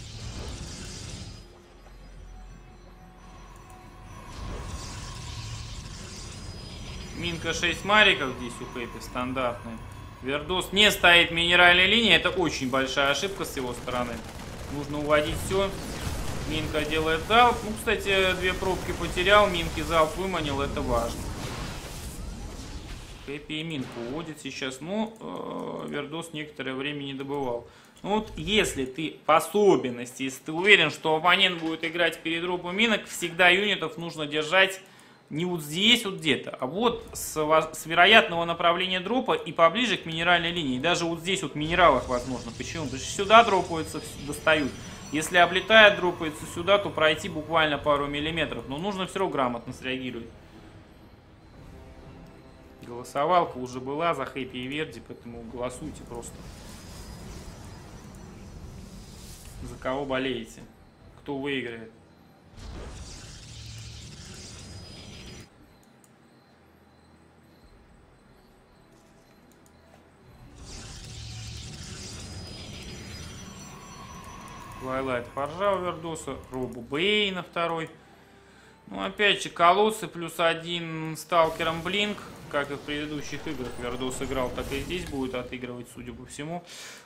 Минка 6 мариков здесь у Хэппи стандартный. Вердос не стоит минеральной линии. Это очень большая ошибка с его стороны. Нужно уводить все. Минка делает залп. Ну, кстати, две пробки потерял. Минки залп выманил. Это важно. Хэппи и Минку уводит сейчас. Ну, э, Вердос некоторое время не добывал. Ну вот, если ты по особенности, если ты уверен, что оппонент будет играть перед дропом минок, всегда юнитов нужно держать не вот здесь вот где-то, а вот с, с вероятного направления дропа и поближе к минеральной линии. Даже вот здесь вот минералах возможно. Почему? Потому что сюда дропаются, достают. Если облетает, дропается сюда, то пройти буквально пару миллиметров. Но нужно все равно грамотно среагировать. Голосовалка уже была за Хэппи и Верди, поэтому голосуйте просто. За кого болеете? Кто выиграет? Твайлайт Форжа Овердоса, Робу Бейна второй. Ну, опять же, колодцы плюс один сталкером Блинк. Как и в предыдущих играх Вердос играл, так и здесь будет отыгрывать, судя по всему.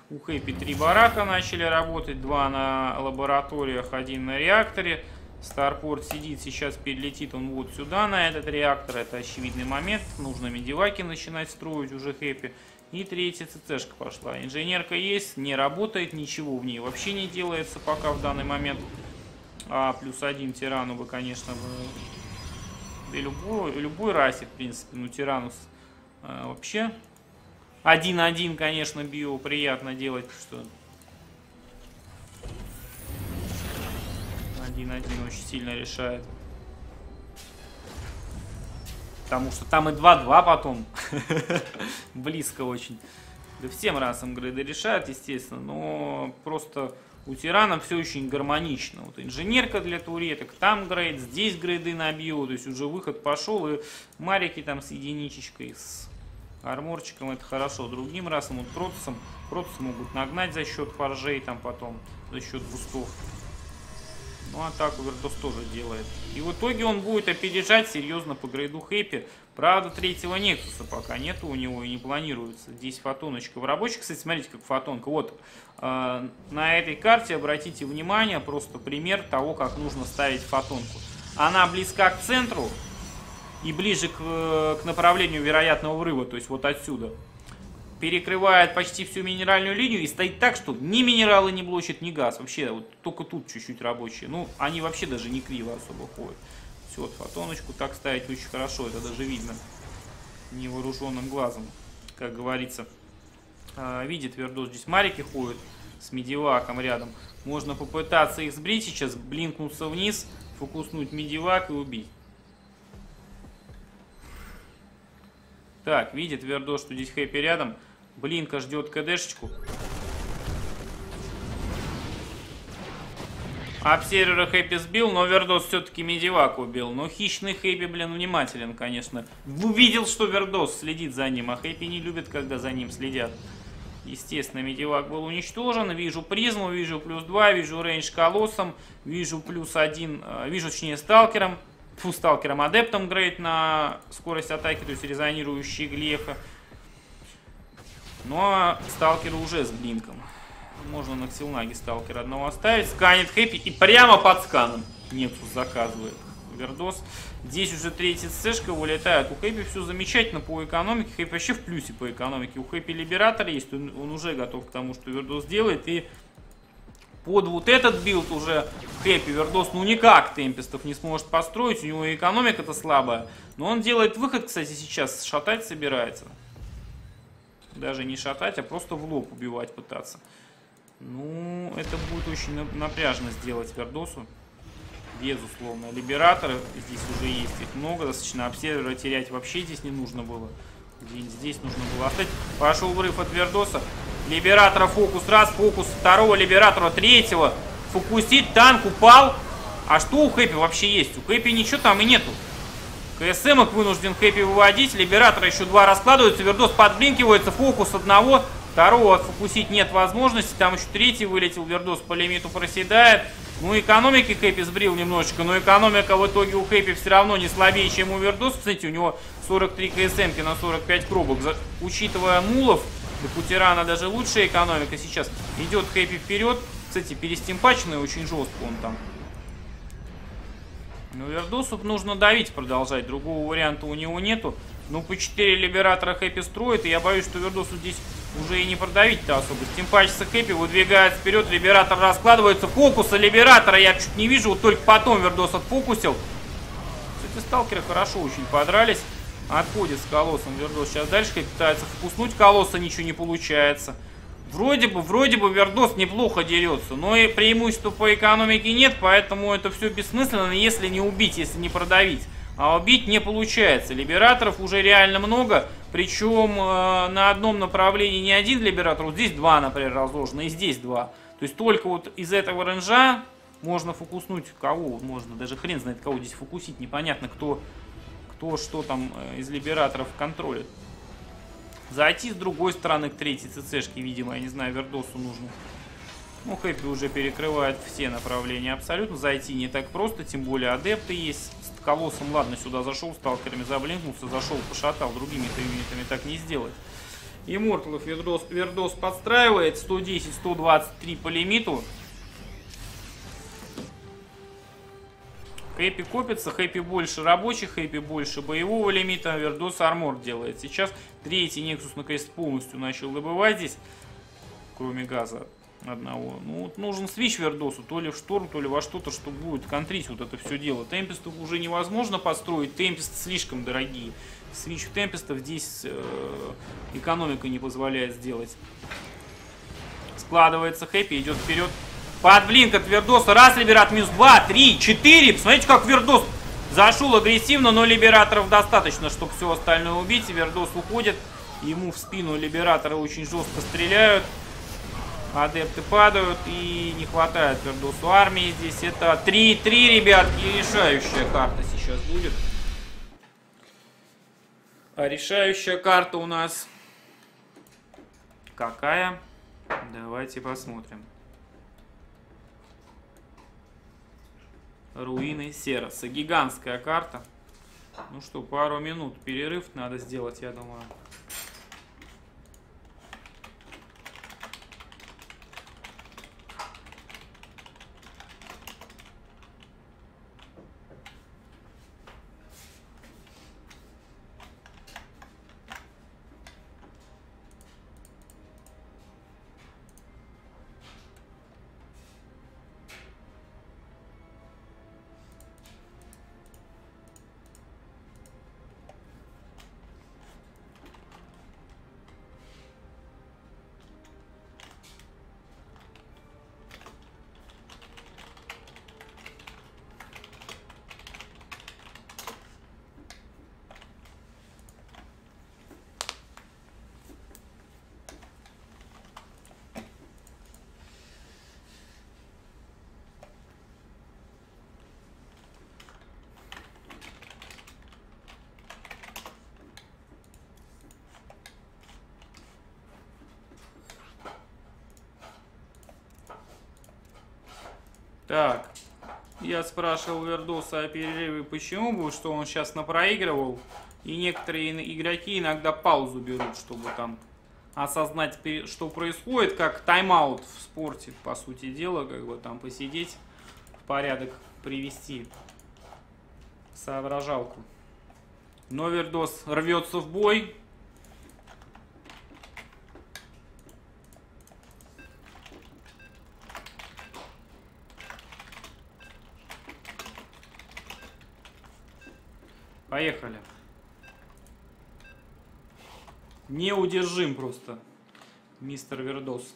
У Хэппи три барака начали работать, два на лабораториях, один на реакторе. Старпорт сидит, сейчас перелетит он вот сюда, на этот реактор. Это очевидный момент. Нужно медиваки начинать строить уже Хэппи. И третья ЦЦшка пошла. Инженерка есть, не работает, ничего в ней вообще не делается пока в данный момент. А плюс один тирану бы, конечно, бы... Да любой, любой расе, в принципе, ну тиранус э, вообще. Один-один, конечно, био приятно делать, что... Один-один очень сильно решает. Потому что там и 2-2 потом. Близко очень. Да всем расам грейды решают, естественно, но просто у тиранов все очень гармонично. Вот инженерка для туреток, там грейд, здесь грейды набью, то есть уже выход пошел, и марики там с единичечкой, с арморчиком, это хорошо. Другим расам, вот протусом, протус могут нагнать за счет форжей там потом, за счет бустов. Ну, а так Овертос тоже делает. И в итоге он будет опережать серьезно по грейду Хэппи. Правда, третьего Нексуса пока нету у него и не планируется. Здесь фотоночка в рабочих. Кстати, смотрите, как фотонка. Вот, э, на этой карте обратите внимание, просто пример того, как нужно ставить фотонку. Она близка к центру, и ближе к, э, к направлению вероятного врыва, то есть вот отсюда. Перекрывает почти всю минеральную линию и стоит так, что ни минералы не блочит, ни газ. Вообще, вот только тут чуть-чуть рабочие. Ну, они вообще даже не криво особо ходят. Все, вот фотоночку так ставить очень хорошо, это даже видно невооруженным глазом, как говорится. А, видит Вердос, здесь марики ходят с медиваком рядом. Можно попытаться их сбрить сейчас, блинкнуться вниз, фокуснуть медивак и убить. Так, видит Вердос, что здесь хэппи рядом. Блинка ждет КДшечку. Обсервера Хэппи сбил, но Вердос все-таки Медивак убил. Но хищный Хэппи, блин, внимателен, конечно. Увидел, что Вердос следит за ним, а Хэппи не любит, когда за ним следят. Естественно, Medivac был уничтожен. Вижу призму, вижу плюс 2, вижу range колоссом, вижу плюс 1, э, вижу, точнее, сталкером. Фу, сталкером адептом грейд на скорость атаки, то есть резонирующие глефы. Ну а сталкеры уже с blink ом. Можно на Ксилнаге сталкера одного оставить. Сканит Хэппи и прямо под сканом Nexus заказывает. Вердос. Здесь уже третья цешка вылетает. У Хэппи все замечательно по экономике. Хэппи вообще в плюсе по экономике. У Хэппи Liberator есть. Он, он уже готов к тому, что Вердос делает. И под вот этот билд уже Хэппи Вердос ну никак Tempest ов не сможет построить. У него экономика-то слабая. Но он делает выход, кстати, сейчас. Шатать собирается. Даже не шатать, а просто в лоб убивать пытаться. Ну, это будет очень напряжно сделать Вердосу. Безусловно. Liberator ы здесь уже есть. Их много. Достаточно observer а терять вообще здесь не нужно было. Здесь нужно было оставить. Пошел врыв от Вердоса. Либератора фокус раз, фокус второго либератора, третьего. Фокусить, танк упал. А что у Хэппи вообще есть? У Хэппи ничего там и нету. КСМ вынужден Хэппи выводить. Либератора еще два раскладываются. Вердос подблинкивается. Фокус одного. Второго отфокусить нет возможности. Там еще третий вылетел. Вердос по лимиту проседает. Ну, экономики Хэппи сбрил немножечко, но экономика в итоге у Хэппи все равно не слабее, чем у Вердос. Кстати, у него 43 КСМки на 45 пробок. За... Учитывая мулов, у Путерана даже лучшая экономика сейчас. Идет Хэппи вперед. Кстати, перестимпаченный очень жестко он там. Ну, Вердосу нужно давить продолжать. Другого варианта у него нету. Ну, по 4 Либератора Хэппи строит, и я боюсь, что Вердосу здесь уже и не продавить-то особо. Стимпачится Хэппи, выдвигает вперед, Либератор раскладывается. Фокуса Либератора я чуть не вижу, вот только потом Вердос отфокусил. Кстати, сталкеры хорошо очень подрались. Отходит с колоссом Вердос. Сейчас дальше пытается вкуснуть колосса, ничего не получается. Вроде бы, вроде бы Вердос неплохо дерется, но и преимущества по экономике нет, поэтому это все бессмысленно, если не убить, если не продавить. А убить не получается. Либераторов уже реально много. Причем э, на одном направлении не один либератор. Вот здесь два, например, разложено. И здесь два. То есть только вот из этого ренжа можно фокуснуть кого. Можно даже хрен знает кого здесь фокусить. Непонятно кто, кто что там э, из либераторов контролит. Зайти с другой стороны к третьей ЦЦшке, видимо, я не знаю, Вердосу нужно. Ну, Хэппи уже перекрывает все направления абсолютно. Зайти не так просто, тем более адепты есть колоссом, ладно, сюда зашел, сталкерами заблинкнулся, зашел, пошатал. Другими-то юнитами так не сделать. Имморталов Вердос, Вердос подстраивает. 110-123 по лимиту. Хэппи копится, Хэппи больше рабочих, Хэппи больше боевого лимита, Вердос армор делает. Сейчас третий Нексус наконец полностью начал добывать здесь, кроме газа одного. Ну, вот нужен свич Вердосу, то ли в шторм, то ли во что-то, что будет контрить вот это все дело. Темпестов уже невозможно построить, темпесты слишком дорогие. Свич темпестов здесь э, экономика не позволяет сделать. Складывается хэппи, идет вперед. Под блинк от Вердоса. Раз, Либерат, минус два, три, четыре. Посмотрите, как Вердос зашел агрессивно, но Либераторов достаточно, чтобы все остальное убить. Вердос уходит. Ему в спину Либераторы очень жестко стреляют. Адепты падают и не хватает Вердусу армии здесь. Это 3-3, ребятки, решающая карта сейчас будет. А решающая карта у нас какая? Давайте посмотрим. Руины Сероса. Гигантская карта. Ну что, пару минут перерыв надо сделать, я думаю. Так. Я спрашивал Вердоса о перерыве, почему будет, что он сейчас напроигрывал. И некоторые игроки иногда паузу берут, чтобы там осознать, что происходит, как тайм-аут в спорте, по сути дела, как бы там посидеть, в порядок привести соображалку. Но Вердос рвется в бой. Поехали. Неудержим просто, мистер Вердос.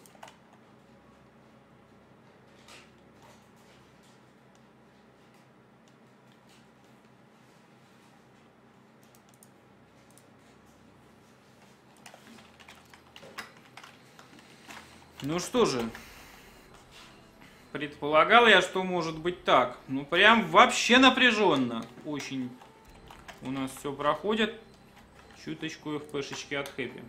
Ну что же, предполагал я, что может быть так. Ну прям вообще напряженно. Очень у нас все проходит. Чуточку FP-шечки от Хэппи.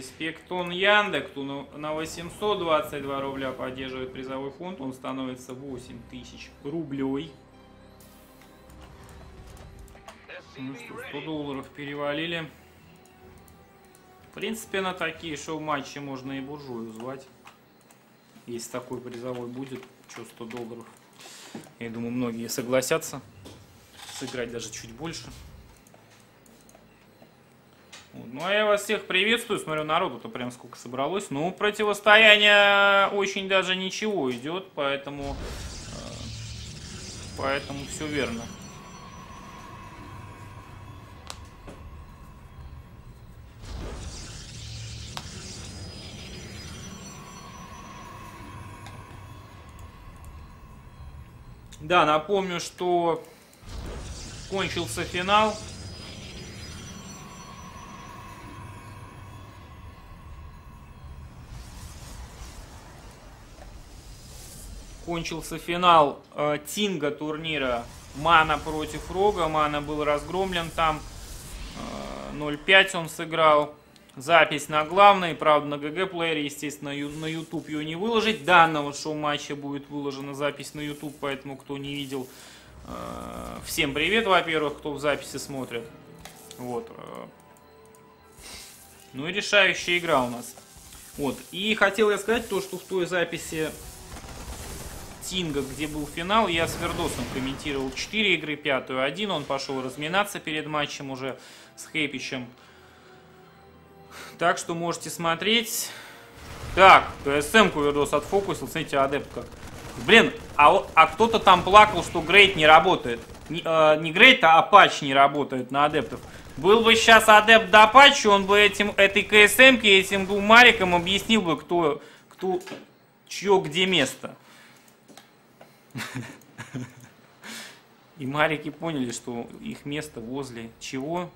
Респектон Яндекс на- на 822 рубля поддерживает призовой фонд. Он становится 8000 рублей. Ну что, 100 ready. долларов перевалили. В принципе, на такие шоу-матчи можно и буржую звать. Если такой призовой будет, что 100 долларов. Я думаю, многие согласятся сыграть даже чуть больше. Ну а я вас всех приветствую. Смотрю, народу-то прям сколько собралось. Ну, противостояние очень даже ничего идет, поэтому... э, Поэтому все верно. Да, напомню, что кончился финал. Кончился финал э, Тинга турнира Мана против Рога. Мана был разгромлен там. Э, 0-5 он сыграл. Запись на главной, правда на ГГ плеере, естественно, на YouTube ее не выложить. Данного шоу-матча будет выложена запись на YouTube, поэтому кто не видел, э, всем привет, во-первых, кто в записи смотрит. Вот. э. Ну и решающая игра у нас. Вот. И хотел я сказать то, что в той записи Тинга, где был финал, я с Вердосом комментировал 4 игры, пятую один. Он пошел разминаться перед матчем уже с Хэпичем. Так что можете смотреть. Так, КСМ-ку Вердос отфокусил. Смотрите, адепт. Блин, а, а кто-то там плакал, что Грейт не работает. Не, э, не Грейт, а Апач не работает на адептов. Был бы сейчас адепт до Апачи, он бы этим, этой КСМ-ке, этим двум Марикам объяснил бы, кто, кто, чье где место. И Марики поняли, что их место возле чего?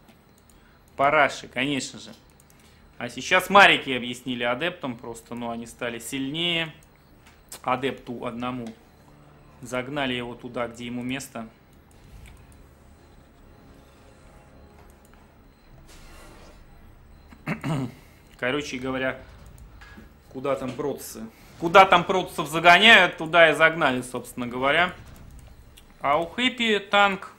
Параши, конечно же. А сейчас Марики объяснили адептам просто, но они стали сильнее. Адепту одному. Загнали его туда, где ему место. Короче говоря, куда там протасы? Куда там протасов загоняют, туда и загнали, собственно говоря. А у Хэппи танк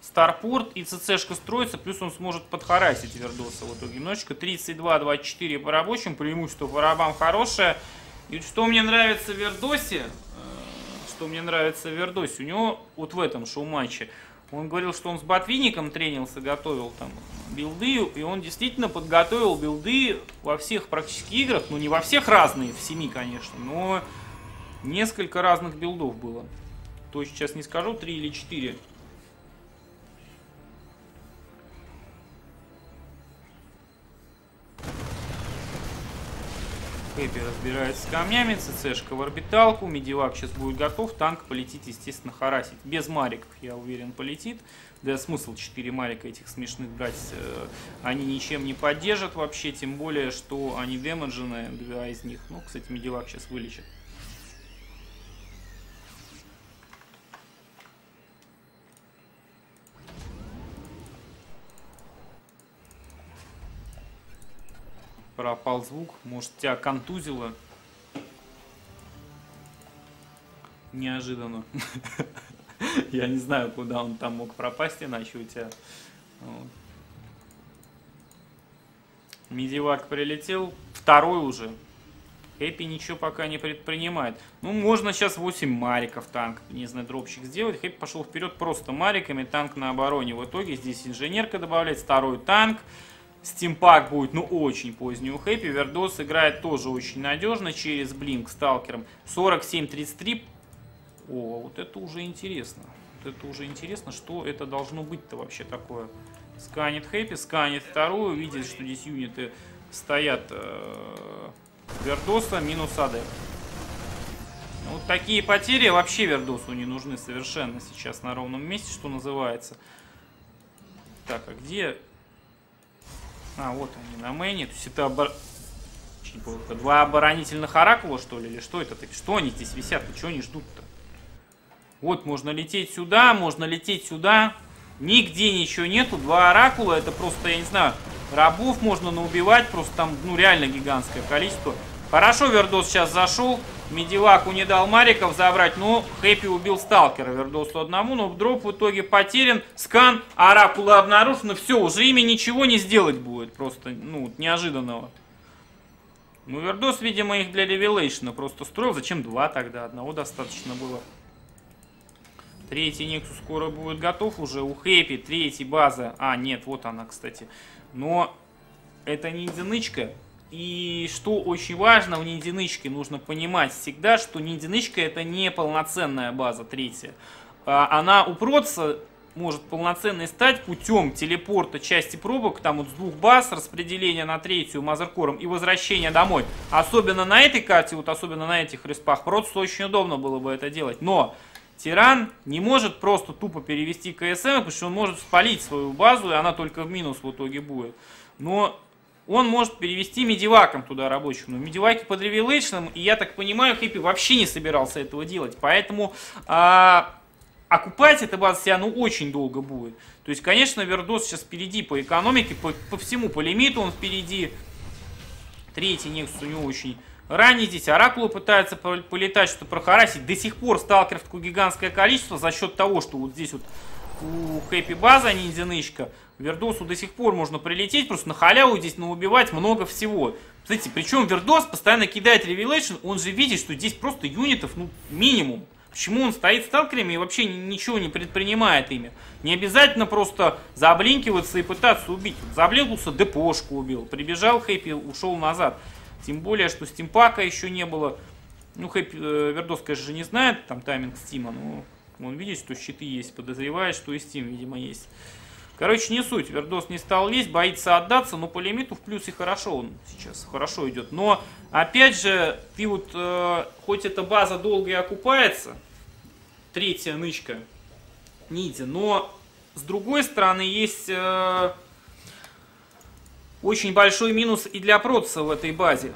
Старпорт и ЦЦшка строится, плюс он сможет подхарасить Вердоса в итоге. Немножечко 32-24 по рабочим, преимущество по рабам хорошее. И что мне нравится в Вердосе, э, что мне нравится в Вердосе, у него вот в этом шоу-матче, он говорил, что он с Ботвинником тренился, готовил там билды, и он действительно подготовил билды во всех практически играх, ну не во всех разные, в семи, конечно, но несколько разных билдов было. То сейчас не скажу, три или четыре. Хэппи разбирается с камнями, ЦЦшка в орбиталку, медивак сейчас будет готов, танк полетит, естественно, харасить. Без мариков, я уверен, полетит. Да смысл 4 марика этих смешных брать, э, они ничем не поддержат вообще, тем более, что они демеджены, два из них. Ну, кстати, медивак сейчас вылечит. Пропал звук. Может, тебя контузило? Неожиданно. Я не знаю, куда он там мог пропасть, иначе у тебя... Медивак прилетел. Второй уже. Эпи ничего пока не предпринимает. Ну, можно сейчас 8 мариков танк, не знаю, дропщик сделать. Хэппи пошел вперед просто мариками, танк на обороне. В итоге здесь инженерка добавляет, второй танк. Стимпак будет, ну, очень поздний у Хэппи. Вердос играет тоже очень надежно через Блинк сталкером. 47-33. О, вот это уже интересно. Вот это уже интересно, что это должно быть-то вообще такое. Сканит Хэппи, сканит вторую, видит, что здесь юниты стоят э, Вердоса минус АД. Вот такие потери вообще Вердосу не нужны совершенно сейчас на ровном месте, что называется. Так, а где а, вот они на мэне. То есть это обор... Два оборонительных оракула, что ли? Или что это? Что они здесь висят? И что они ждут-то? Вот, можно лететь сюда, можно лететь сюда. Нигде ничего нету. Два оракула, это просто, я не знаю, рабов можно наубивать. Просто там, ну, реально гигантское количество. Хорошо, Вердос сейчас зашел. Медиваку не дал Мариков забрать, но Хэппи убил Сталкера Вердосу одному, но дроп в итоге потерян. Скан, Оракула обнаружено, все, уже ими ничего не сделать будет, просто, ну, неожиданного. Ну, Вердос, видимо, их для ревелейшна просто строил. Зачем два тогда? Одного достаточно было. Третий Нексус скоро будет готов уже. У Хэппи третья база. А, нет, вот она, кстати. Но это не единичка. И что очень важно в ниндзянычке, нужно понимать всегда, что ниндзянычка это не полноценная база третья. А, она упрется может полноценной стать путем телепорта части пробок, там вот с двух баз, распределения на третью мазеркором и возвращения домой. Особенно на этой карте, вот особенно на этих респах, просто очень удобно было бы это делать. Но Тиран не может просто тупо перевести КСМ, потому что он может спалить свою базу, и она только в минус в итоге будет. Но он может перевести медиваком туда рабочих. Но медиваки под ревелейшном, и я так понимаю, Хэппи вообще не собирался этого делать. Поэтому а, окупать эта база себя ну очень долго будет. То есть, конечно, Вердос сейчас впереди по экономике, по, по всему, по лимиту он впереди. Третий Нексус у него очень ранний здесь. Оракулы пытаются полетать, что прохарасить. До сих пор сталкеров такое гигантское количество за счет того, что вот здесь вот у Хэппи база ниндзянычка. Вердосу до сих пор можно прилететь, просто на халяву здесь наубивать много всего. Смотрите, причем Вердос постоянно кидает ревелейшн, он же видит, что здесь просто юнитов, ну, минимум. Почему он стоит сталкерами и вообще ничего не предпринимает ими? Не обязательно просто заблинкиваться и пытаться убить. Заблинкался, депошку убил. Прибежал Хэппи, ушел назад. Тем более, что стимпака еще не было. Ну, Хэппи, э, Вердос, конечно же, не знает там тайминг стима, но он видит, что щиты есть. Подозревает, что и стим, видимо, есть. Короче, не суть. Вердос не стал лезть, боится отдаться, но по лимиту в плюсе хорошо он сейчас, хорошо идет. Но, опять же, ты вот, э, хоть эта база долго и окупается, третья нычка, Ниди, но, с другой стороны, есть э, очень большой минус и для Протца в этой базе.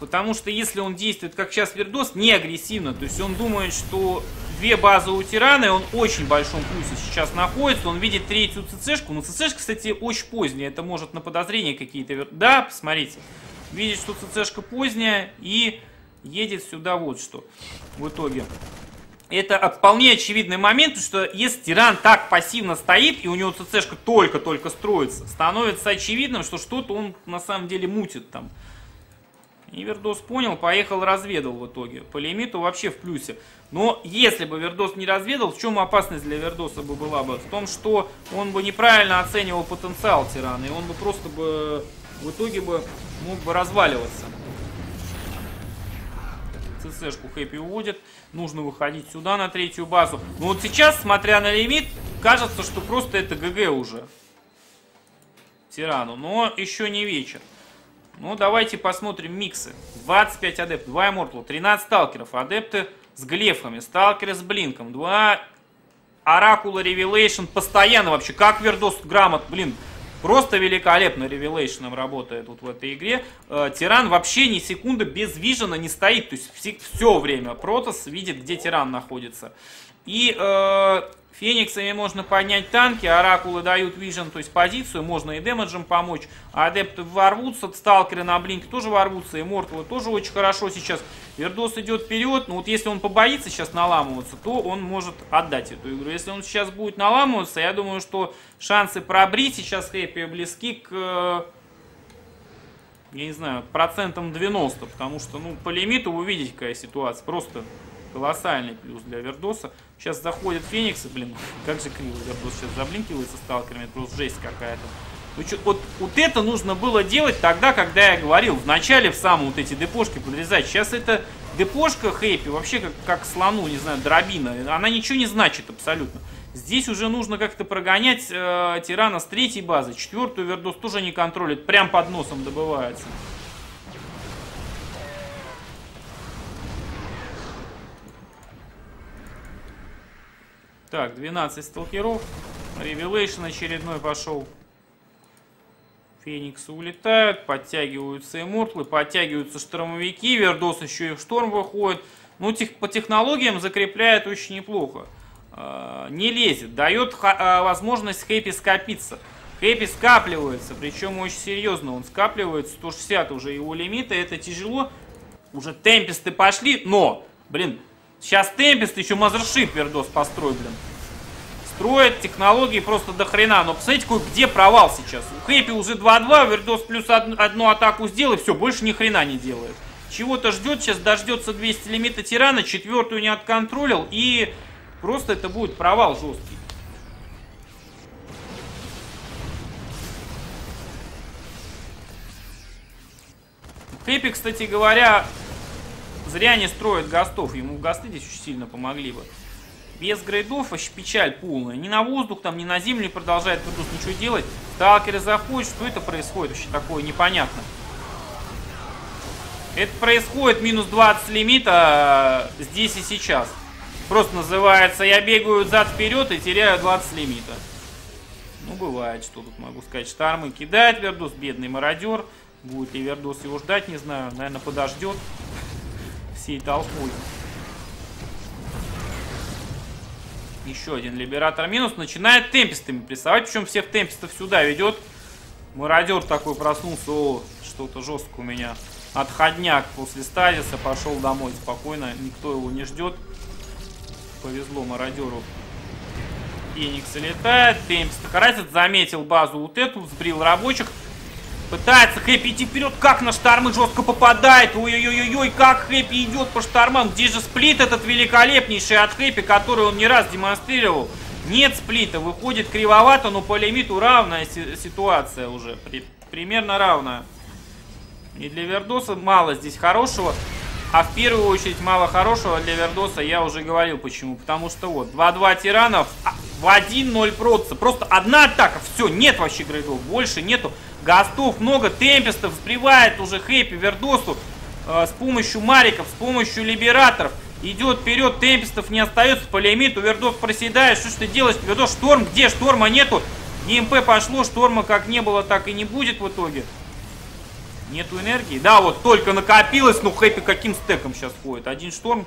Потому что если он действует, как сейчас Вердос, не агрессивно, то есть он думает, что две базы у Тирана, и он очень большом плюсе сейчас находится. Он видит третью ЦЦшку. Но ЦЦшка, кстати, очень поздняя. Это может на подозрение какие-то... Да, посмотрите. Видит, что ЦЦшка поздняя и едет сюда вот что. В итоге. Это вполне очевидный момент, что если тиран так пассивно стоит, и у него ЦЦшка только-только строится, становится очевидным, что что-то он на самом деле мутит там. И Вердос понял, поехал, разведал в итоге. По лимиту вообще в плюсе. Но если бы Вердос не разведал, в чем опасность для Вердоса бы была бы? В том, что он бы неправильно оценивал потенциал тирана, и он бы просто бы в итоге бы мог бы разваливаться. ЦЦшку Хэппи уводит. Нужно выходить сюда на третью базу. Но вот сейчас, смотря на лимит, кажется, что просто это ГГ уже. Тирану. Но еще не вечер. Ну, давайте посмотрим миксы. 25 адептов, 2 Immortal, 13 сталкеров, адепты с глефами, сталкеры с blink ом, 2 Оракула Revelation, постоянно вообще, как Вердос грамотно, блин, просто великолепно Revelation ом работает вот в этой игре. Э, Тиран вообще ни секунды без vision а не стоит, то есть все, все время Протос видит, где Тиран находится. И э, Фениксами можно поднять танки, оракулы дают вижен, то есть позицию, можно и демеджем помочь. Адепты ворвутся, сталкеры на блинке тоже ворвутся, и мортвы тоже очень хорошо сейчас. Вердос идет вперед, но вот если он побоится сейчас наламываться, то он может отдать эту игру. Если он сейчас будет наламываться, я думаю, что шансы пробрить сейчас Хэппи близки к, я не знаю, процентам 90, потому что, ну, по лимиту вы видите, какая ситуация, просто колоссальный плюс для Вердоса. Сейчас заходят Фениксы, блин, как же криво Вердос сейчас заблинкивается сталкерами, просто жесть какая-то. Ну, чё, вот, вот это нужно было делать тогда, когда я говорил, в начале в самые вот эти депошки подрезать. Сейчас это депошка хэппи, вообще как, как слону, не знаю, дробина, она ничего не значит абсолютно. Здесь уже нужно как-то прогонять э, тирана с третьей базы. Четвертую Вердос тоже не контролит, прям под носом добывается. Так, 12 сталкеров. Revelation очередной пошел. Фениксы улетают, подтягиваются immortal ы, подтягиваются штормовики, Вердос еще и в шторм выходит. Ну, тех, по технологиям закрепляет очень неплохо. Э, не лезет, дает э, возможность Хэппи скопиться. Хэппи скапливается, причем очень серьезно он скапливается, 160 уже его лимита, это тяжело. Уже tempest ы пошли, но, блин, сейчас темпест еще мазершип Вердос построй, блин строят технологии просто до хрена. Но посмотрите, где провал сейчас. У Хэппи уже 2-2, Вердос плюс од одну атаку сделал, и все, больше ни хрена не делает. Чего-то ждет, сейчас дождется 200 лимита тирана, четвертую не отконтролил, и просто это будет провал жесткий. Хэппи, кстати говоря, зря не строит гастов. Ему гасты здесь очень сильно помогли бы. Без грейдов вообще печаль полная. Ни на воздух, там, ни на землю продолжает Вердус ничего делать. Сталкеры заходят, что это происходит вообще такое непонятно. Это происходит минус 20 лимита э, здесь и сейчас. Просто называется я бегаю зад вперед и теряю 20 лимита. Ну, бывает, что тут могу сказать. Штармы кидает Вердус, бедный мародер. Будет ли Вердус его ждать, не знаю. Наверное, подождет всей толпой. Еще один либератор минус. Начинает темпестами прессовать. Причем всех темпестов сюда ведет. Мародер такой проснулся. О, что-то жестко у меня. Отходняк после стазиса. Пошел домой спокойно. Никто его не ждет. Повезло мародеру. Феникс летает. Темпест харатит. Заметил базу вот эту. Сбрил рабочих. Пытается Хэппи идти вперед, как на штормы жестко попадает. Ой-ой-ой-ой, как Хэппи идет по штормам. Где же сплит этот великолепнейший от Хэппи, который он не раз демонстрировал? Нет сплита, выходит кривовато, но по лимиту равная ситуация уже. При, примерно равная. И для Вердоса мало здесь хорошего. А в первую очередь мало хорошего для Вердоса я уже говорил почему. Потому что вот 2-2 тиранов а, в 1-0 проца. Просто одна атака, все, нет вообще грейдов, больше нету. Гастов много, темпестов сбривает уже Хэппи Вердосу э, с помощью мариков, с помощью либераторов. Идет вперед, темпестов не остается по лимиту, Вердос проседает. Что ж ты делаешь, Вердос? Шторм, где? Шторма нету. ГМП пошло, шторма как не было, так и не будет в итоге. Нету энергии. Да, вот только накопилось, но Хэппи каким стеком сейчас ходит. Один шторм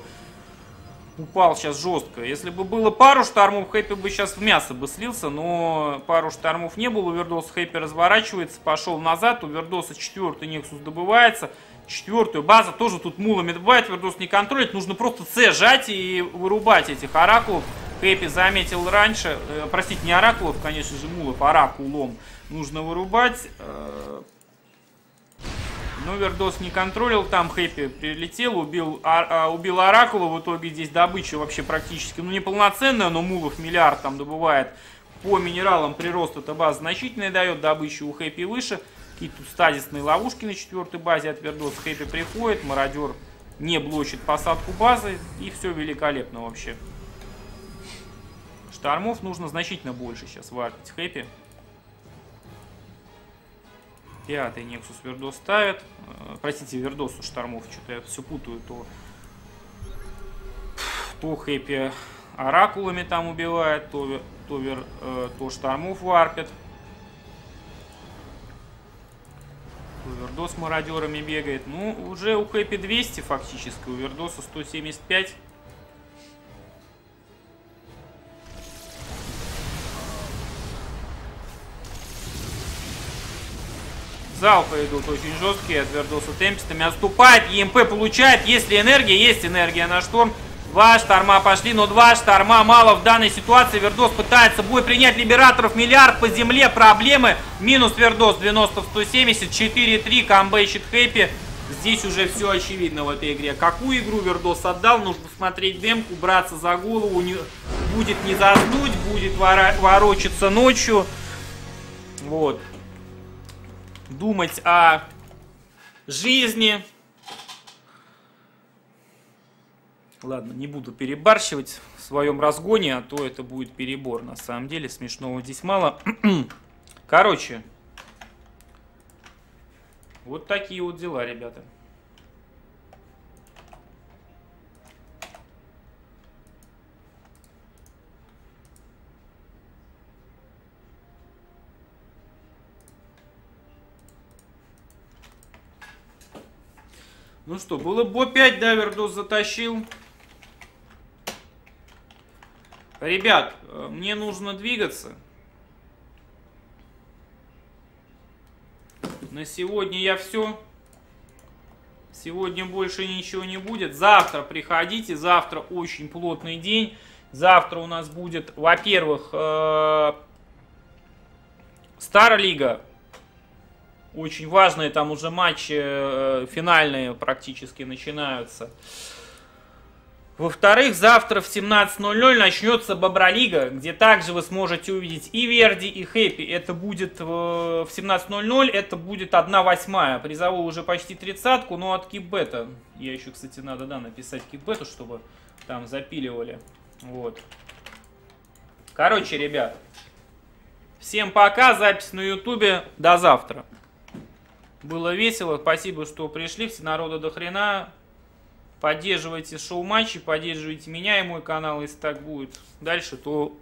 упал сейчас жестко. Если бы было пару штормов, Хэппи бы сейчас в мясо бы слился, но пару штормов не было. У Вердоса Хэппи разворачивается, пошел назад. У Вердоса четвертый Нексус добывается. Четвертую база тоже тут мулами добывает. Вердос не контролит. Нужно просто С жать и вырубать этих оракулов. Хэппи заметил раньше. Э, простите, не оракулов, конечно же, мулов, оракулом. Нужно вырубать. Э, но Вердос не контролил, там Хэппи прилетел, убил, а, а, убил Оракула, в итоге здесь добыча вообще практически, ну неполноценная, но мулов миллиард там добывает. По минералам прирост эта база значительная дает, добыча у Хэппи выше. Какие-то стазисные ловушки на четвертой базе от Вердос. Хэппи приходит, мародер не блочит посадку базы, и все великолепно вообще. Штормов нужно значительно больше сейчас варить Хэппи. Пятый Нексус Вердос ставит. Э, Простите, Вердосу Штормов, что-то я все путаю. То, то Хэппи Оракулами там убивает, то, то, вер- э, то Штормов варпит. Вердос мародерами бегает. Ну, уже у Хэппи 200 фактически, у Вердоса 175. Залпы идут очень жесткие от Вердоса темпестами. Отступает, ЕМП получает. Если энергия, есть энергия на шторм. Два шторма пошли, но два шторма мало в данной ситуации. Вердос пытается бой принять либераторов. Миллиард по земле, проблемы. Минус Вердос 90 в 170, 4-3, камбэчит Хэппи. Здесь уже все очевидно в этой игре. Какую игру Вердос отдал, нужно смотреть демку, браться за голову. Не- будет не заснуть, будет вора- ворочаться ночью. Вот думать о жизни. Ладно, не буду перебарщивать в своем разгоне, а то это будет перебор. На самом деле смешного здесь мало. Короче, вот такие вот дела, ребята. Ну что, было бы 5, да, Вердос затащил. Ребят, э, мне нужно двигаться. На сегодня я все. Сегодня больше ничего не будет. Завтра приходите. Завтра очень плотный день. Завтра у нас будет, во-первых, э, Старлига. Очень важные там уже матчи э, финальные практически начинаются. Во-вторых, завтра в 17.00 начнется Бобролига, где также вы сможете увидеть и Верди, и Хэппи. Это будет э, в 17.00, это будет 1 восьмая. Призовую уже почти тридцатку, но от Кипбета. Я еще, кстати, надо, да, написать Кипбету, чтобы там запиливали. Вот. Короче, ребят, всем пока, запись на ютубе, до завтра. Было весело, спасибо, что пришли, все народу до хрена. Поддерживайте шоу-матчи, поддерживайте меня и мой канал, если так будет. Дальше, то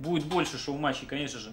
будет больше шоу-матчей, конечно же.